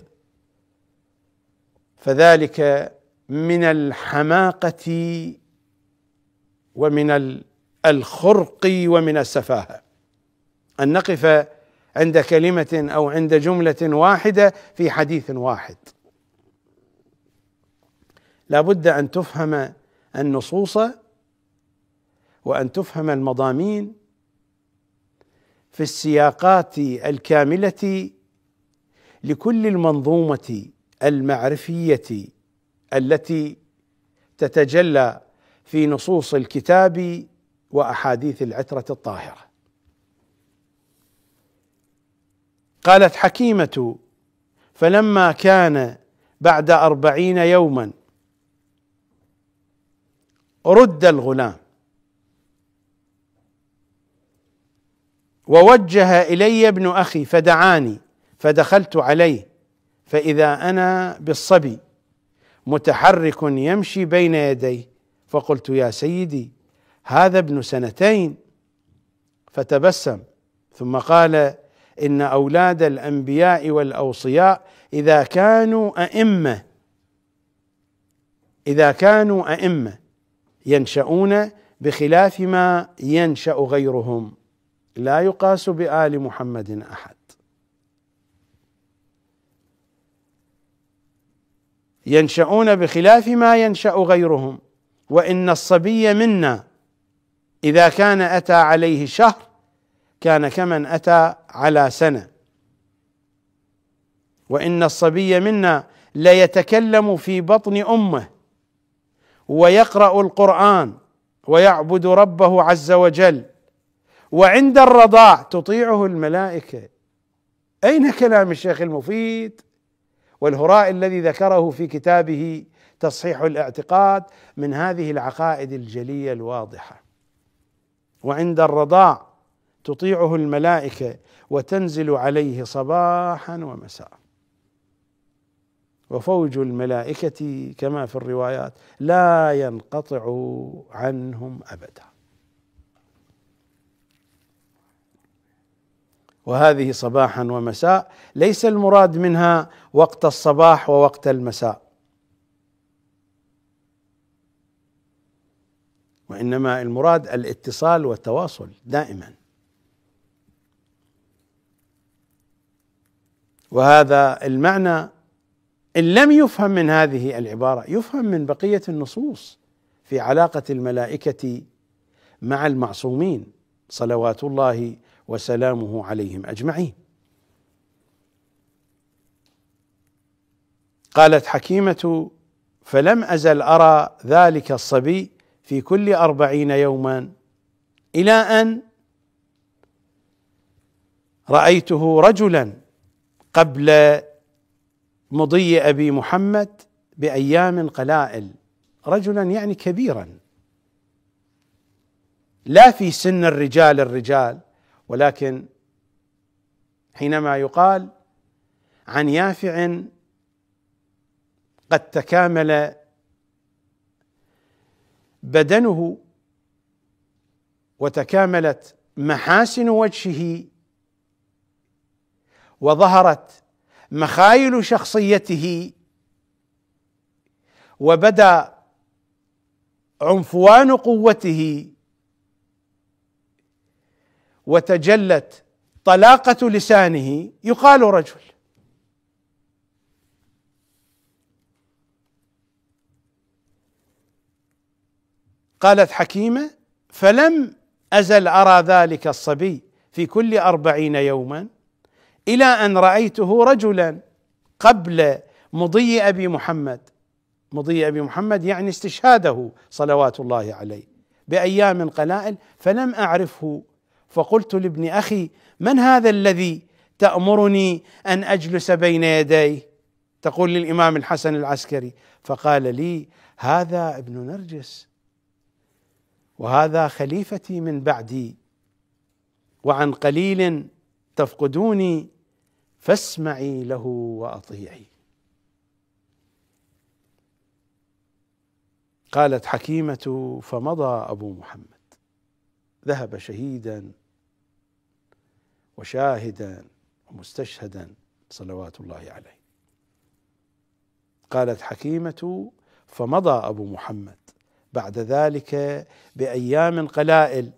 فذلك من الحماقة ومن الخرق ومن السفاهة. أن نقف عند كلمة أو عند جملة واحدة في حديث واحد. لا بد أن تفهم النصوص وأن تفهم المضامين في السياقات الكاملة لكل المنظومة المعرفية التي تتجلى في نصوص الكتاب وأحاديث العترة الطاهرة. قالت حكيمة فلما كان بعد أربعين يوما رد الغلام ووجه إلي ابن أخي فدعاني فدخلت عليه فإذا أنا بالصبي متحرك يمشي بين يديه فقلت يا سيدي هذا ابن سنتين. فتبسم ثم قال إن أولاد الأنبياء والأوصياء إذا كانوا أئمة إذا كانوا أئمة ينشؤون بخلاف ما ينشأ غيرهم. لا يقاس بآل محمد أحد. ينشأون بخلاف ما ينشأ غيرهم وإن الصبي منا إذا كان أتى عليه شهر كان كمن أتى على سنة. وإن الصبي منا ليتكلم في بطن أمه ويقرأ القرآن ويعبد ربه عز وجل وعند الرضاع تطيعه الملائكة. أين كلام الشيخ المفيد؟ والهراء الذي ذكره في كتابه تصحيح الاعتقاد من هذه العقائد الجلية الواضحة. وعند الرضاع تطيعه الملائكة وتنزل عليه صباحا ومساء. وفوج الملائكة كما في الروايات لا ينقطع عنهم ابدا. وهذه صباحا ومساء. ليس المراد منها وقت الصباح ووقت المساء. وإنما المراد الاتصال والتواصل دائما. وهذا المعنى إن لم يفهم من هذه العبارة يفهم من بقية النصوص في علاقة الملائكة مع المعصومين. صلوات الله وسلامه عليهم أجمعين. قالت حكيمة فلم أزل أرى ذلك الصبي في كل أربعين يوما إلى أن رأيته رجلا قبل مضي أبي محمد بأيام قلائل رجلا يعني كبيرا. لا في سن الرجال الرجال ولكن حينما يقال عن يافع قد تكامل بدنه وتكاملت محاسن وجهه وظهرت مخايل شخصيته وبدا عنفوان قوته وتجلت طلاقة لسانه يقال رجل. قالت حكيمة فلم أزل أرى ذلك الصبي في كل أربعين يوما إلى أن رأيته رجلا قبل مضي أبي محمد. مضي أبي محمد يعني استشهاده صلوات الله عليه بأيام قلائل فلم أعرفه فقلت لابن أخي من هذا الذي تأمرني أن أجلس بين يديه تقول للإمام الحسن العسكري. فقال لي هذا ابن نرجس وهذا خليفتي من بعدي وعن قليل تفقدوني فاسمعي له وأطيعي. قالت حكيمة فمضى أبو محمد. ذهب شهيدا وشاهدا ومستشهدا صلوات الله عليه. قالت حكيمة فمضى أبو محمد بعد ذلك بأيام قلائل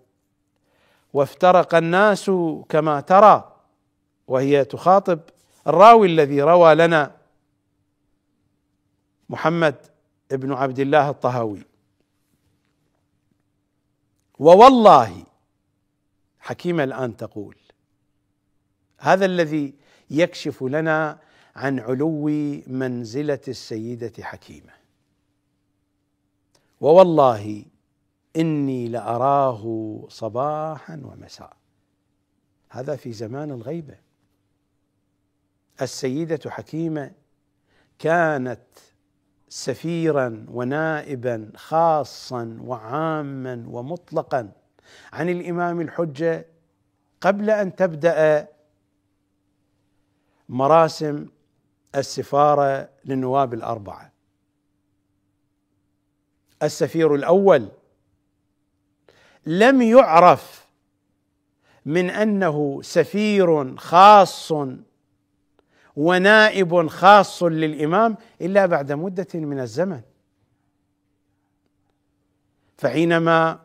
وافترق الناس كما ترى وهي تخاطب الراوي الذي روى لنا محمد بن عبد الله الطهوي ووالله حكيمة الآن تقول هذا الذي يكشف لنا عن علو منزلة السيدة حكيمة. ووالله إني لأراه صباحا ومساء. هذا في زمان الغيبة. السيدة حكيمة كانت سفيرا ونائبا خاصا وعاما ومطلقا. عن الإمام الحجة قبل أن تبدأ مراسم السفارة للنواب الأربعة. السفير الأول لم يعرف من أنه سفير خاص ونائب خاص للإمام إلا بعد مدة من الزمن. فحينما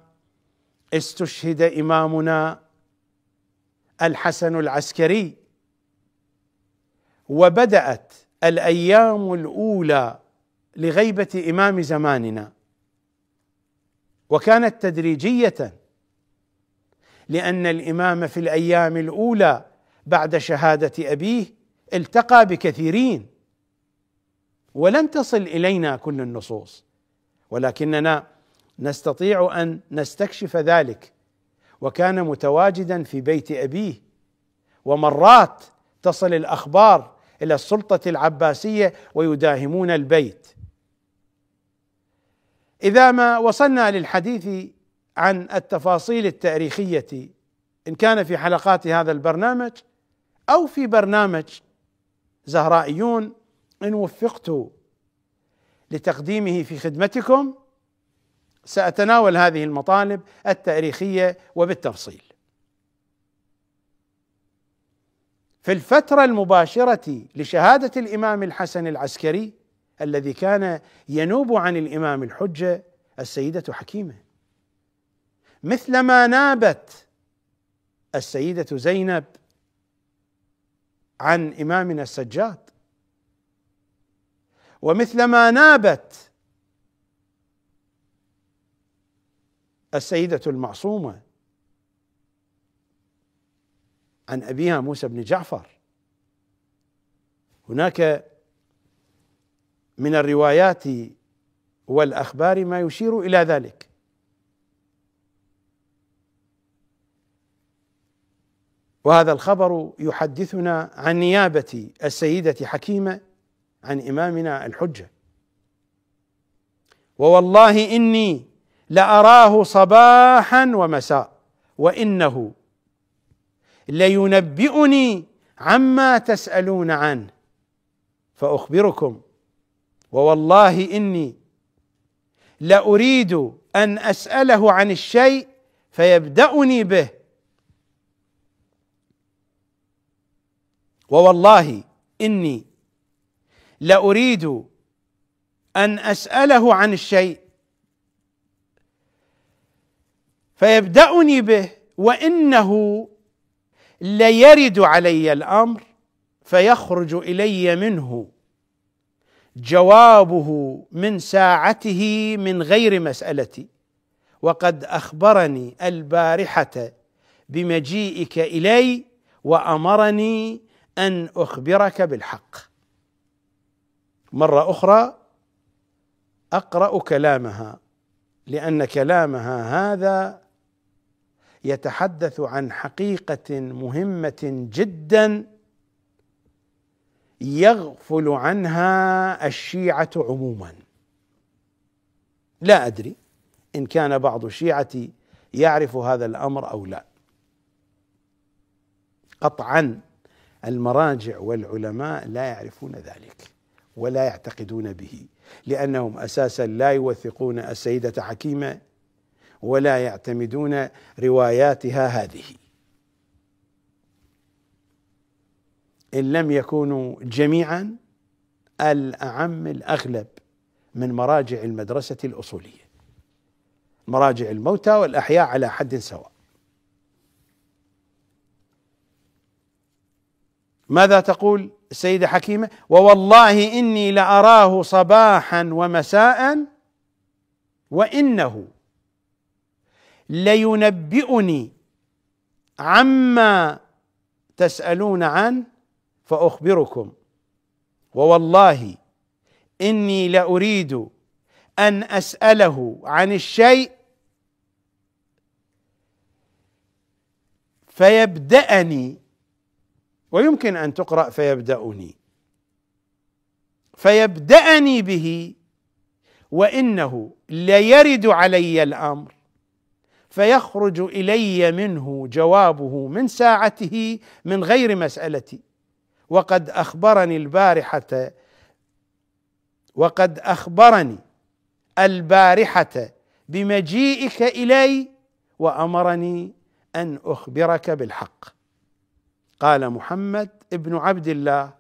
استشهد إمامنا الحسن العسكري وبدأت الأيام الأولى لغيبة إمام زماننا وكانت تدريجية لأن الإمام في الأيام الأولى بعد شهادة أبيه التقى بكثيرين ولم تصل إلينا كل النصوص. ولكننا نستطيع أن نستكشف ذلك. وكان متواجدا في بيت أبيه. ومرات تصل الأخبار إلى السلطة العباسية ويداهمون البيت. إذا ما وصلنا للحديث عن التفاصيل التاريخية إن كان في حلقات هذا البرنامج أو في برنامج زهرائيون إن وفقت لتقديمه في خدمتكم سأتناول هذه المطالب التاريخية وبالتفصيل. في الفترة المباشرة لشهادة الإمام الحسن العسكري الذي كان ينوب عن الإمام الحجة السيدة حكيمة مثلما نابت السيدة زينب عن إمامنا السجاد. ومثلما نابت السيدة المعصومة عن أبيها موسى بن جعفر. هناك من الروايات والأخبار ما يشير إلى ذلك. وهذا الخبر يحدثنا عن نيابة السيدة حكيمة عن إمامنا الحجة. ووالله إني لأراه صباحا ومساء وإنه لينبئني عما تسألون عنه. فأخبركم ووالله إني لأريد أن أسأله عن الشيء فيبدأني به. ووالله إني لأريد أن أسأله عن الشيء. فيبدأني به وإنه ليرد علي الأمر فيخرج إلي منه. جوابه من ساعته من غير مسألتي. وقد أخبرني البارحة بمجيئك إلي وأمرني أن أخبرك بالحق. مرة أخرى أقرأ كلامها لأن كلامها هذا يتحدث عن حقيقة مهمة جدا يغفل عنها الشيعة عموما. لا أدري إن كان بعض الشيعة يعرف هذا الأمر أو لا. قطعا المراجع والعلماء لا يعرفون ذلك ولا يعتقدون به لأنهم أساسا لا يوثقون السيدة حكيمة ولا يعتمدون رواياتها هذه. إن لم يكونوا جميعا الأعم الأغلب من مراجع المدرسة الأصولية. مراجع الموتى والأحياء على حد سواء. ماذا تقول السيدة حكيمة؟ ووالله إني لأراه صباحا ومساء وإنه لينبئني عما تسألون عنه فأخبركم. ووالله إني لأريد أن أسأله عن الشيء فيبدأني ويمكن أن تقرأ فيبدأني. فيبدأني به وإنه ليرد علي الأمر. فيخرج إلي منه جوابه من ساعته من غير مسالتي وقد أخبرني البارحة وقد أخبرني البارحة بمجيئك إلي وأمرني أن أخبرك بالحق. قال محمد ابن عبد الله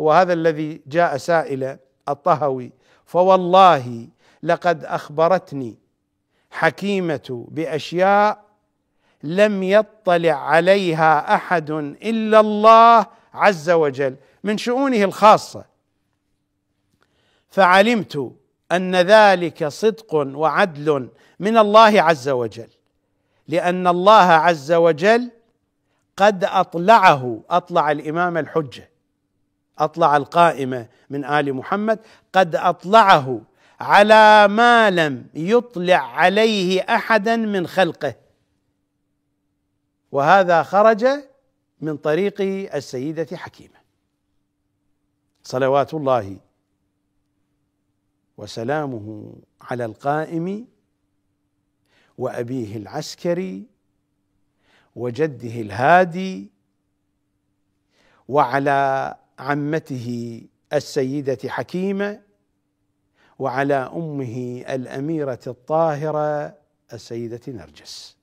هو هذا الذي جاء سائلا الطهوي فوالله لقد أخبرتني حكيمة بأشياء لم يطلع عليها أحد إلا الله عز وجل من شؤونه الخاصة. فعلمت أن ذلك صدق وعدل من الله عز وجل لأن الله عز وجل قد أطلعه أطلع الإمام الحجة أطلع القائمة من آل محمد قد أطلعه على ما لم يطلع عليه أحدا من خلقه. وهذا خرج من طريق السيدة حكيمة. صلوات الله وسلامه على القائم وأبيه العسكري وجده الهادي وعلى عمته السيدة حكيمة وعلى أمه الأميرة الطاهرة السيدة نرجس.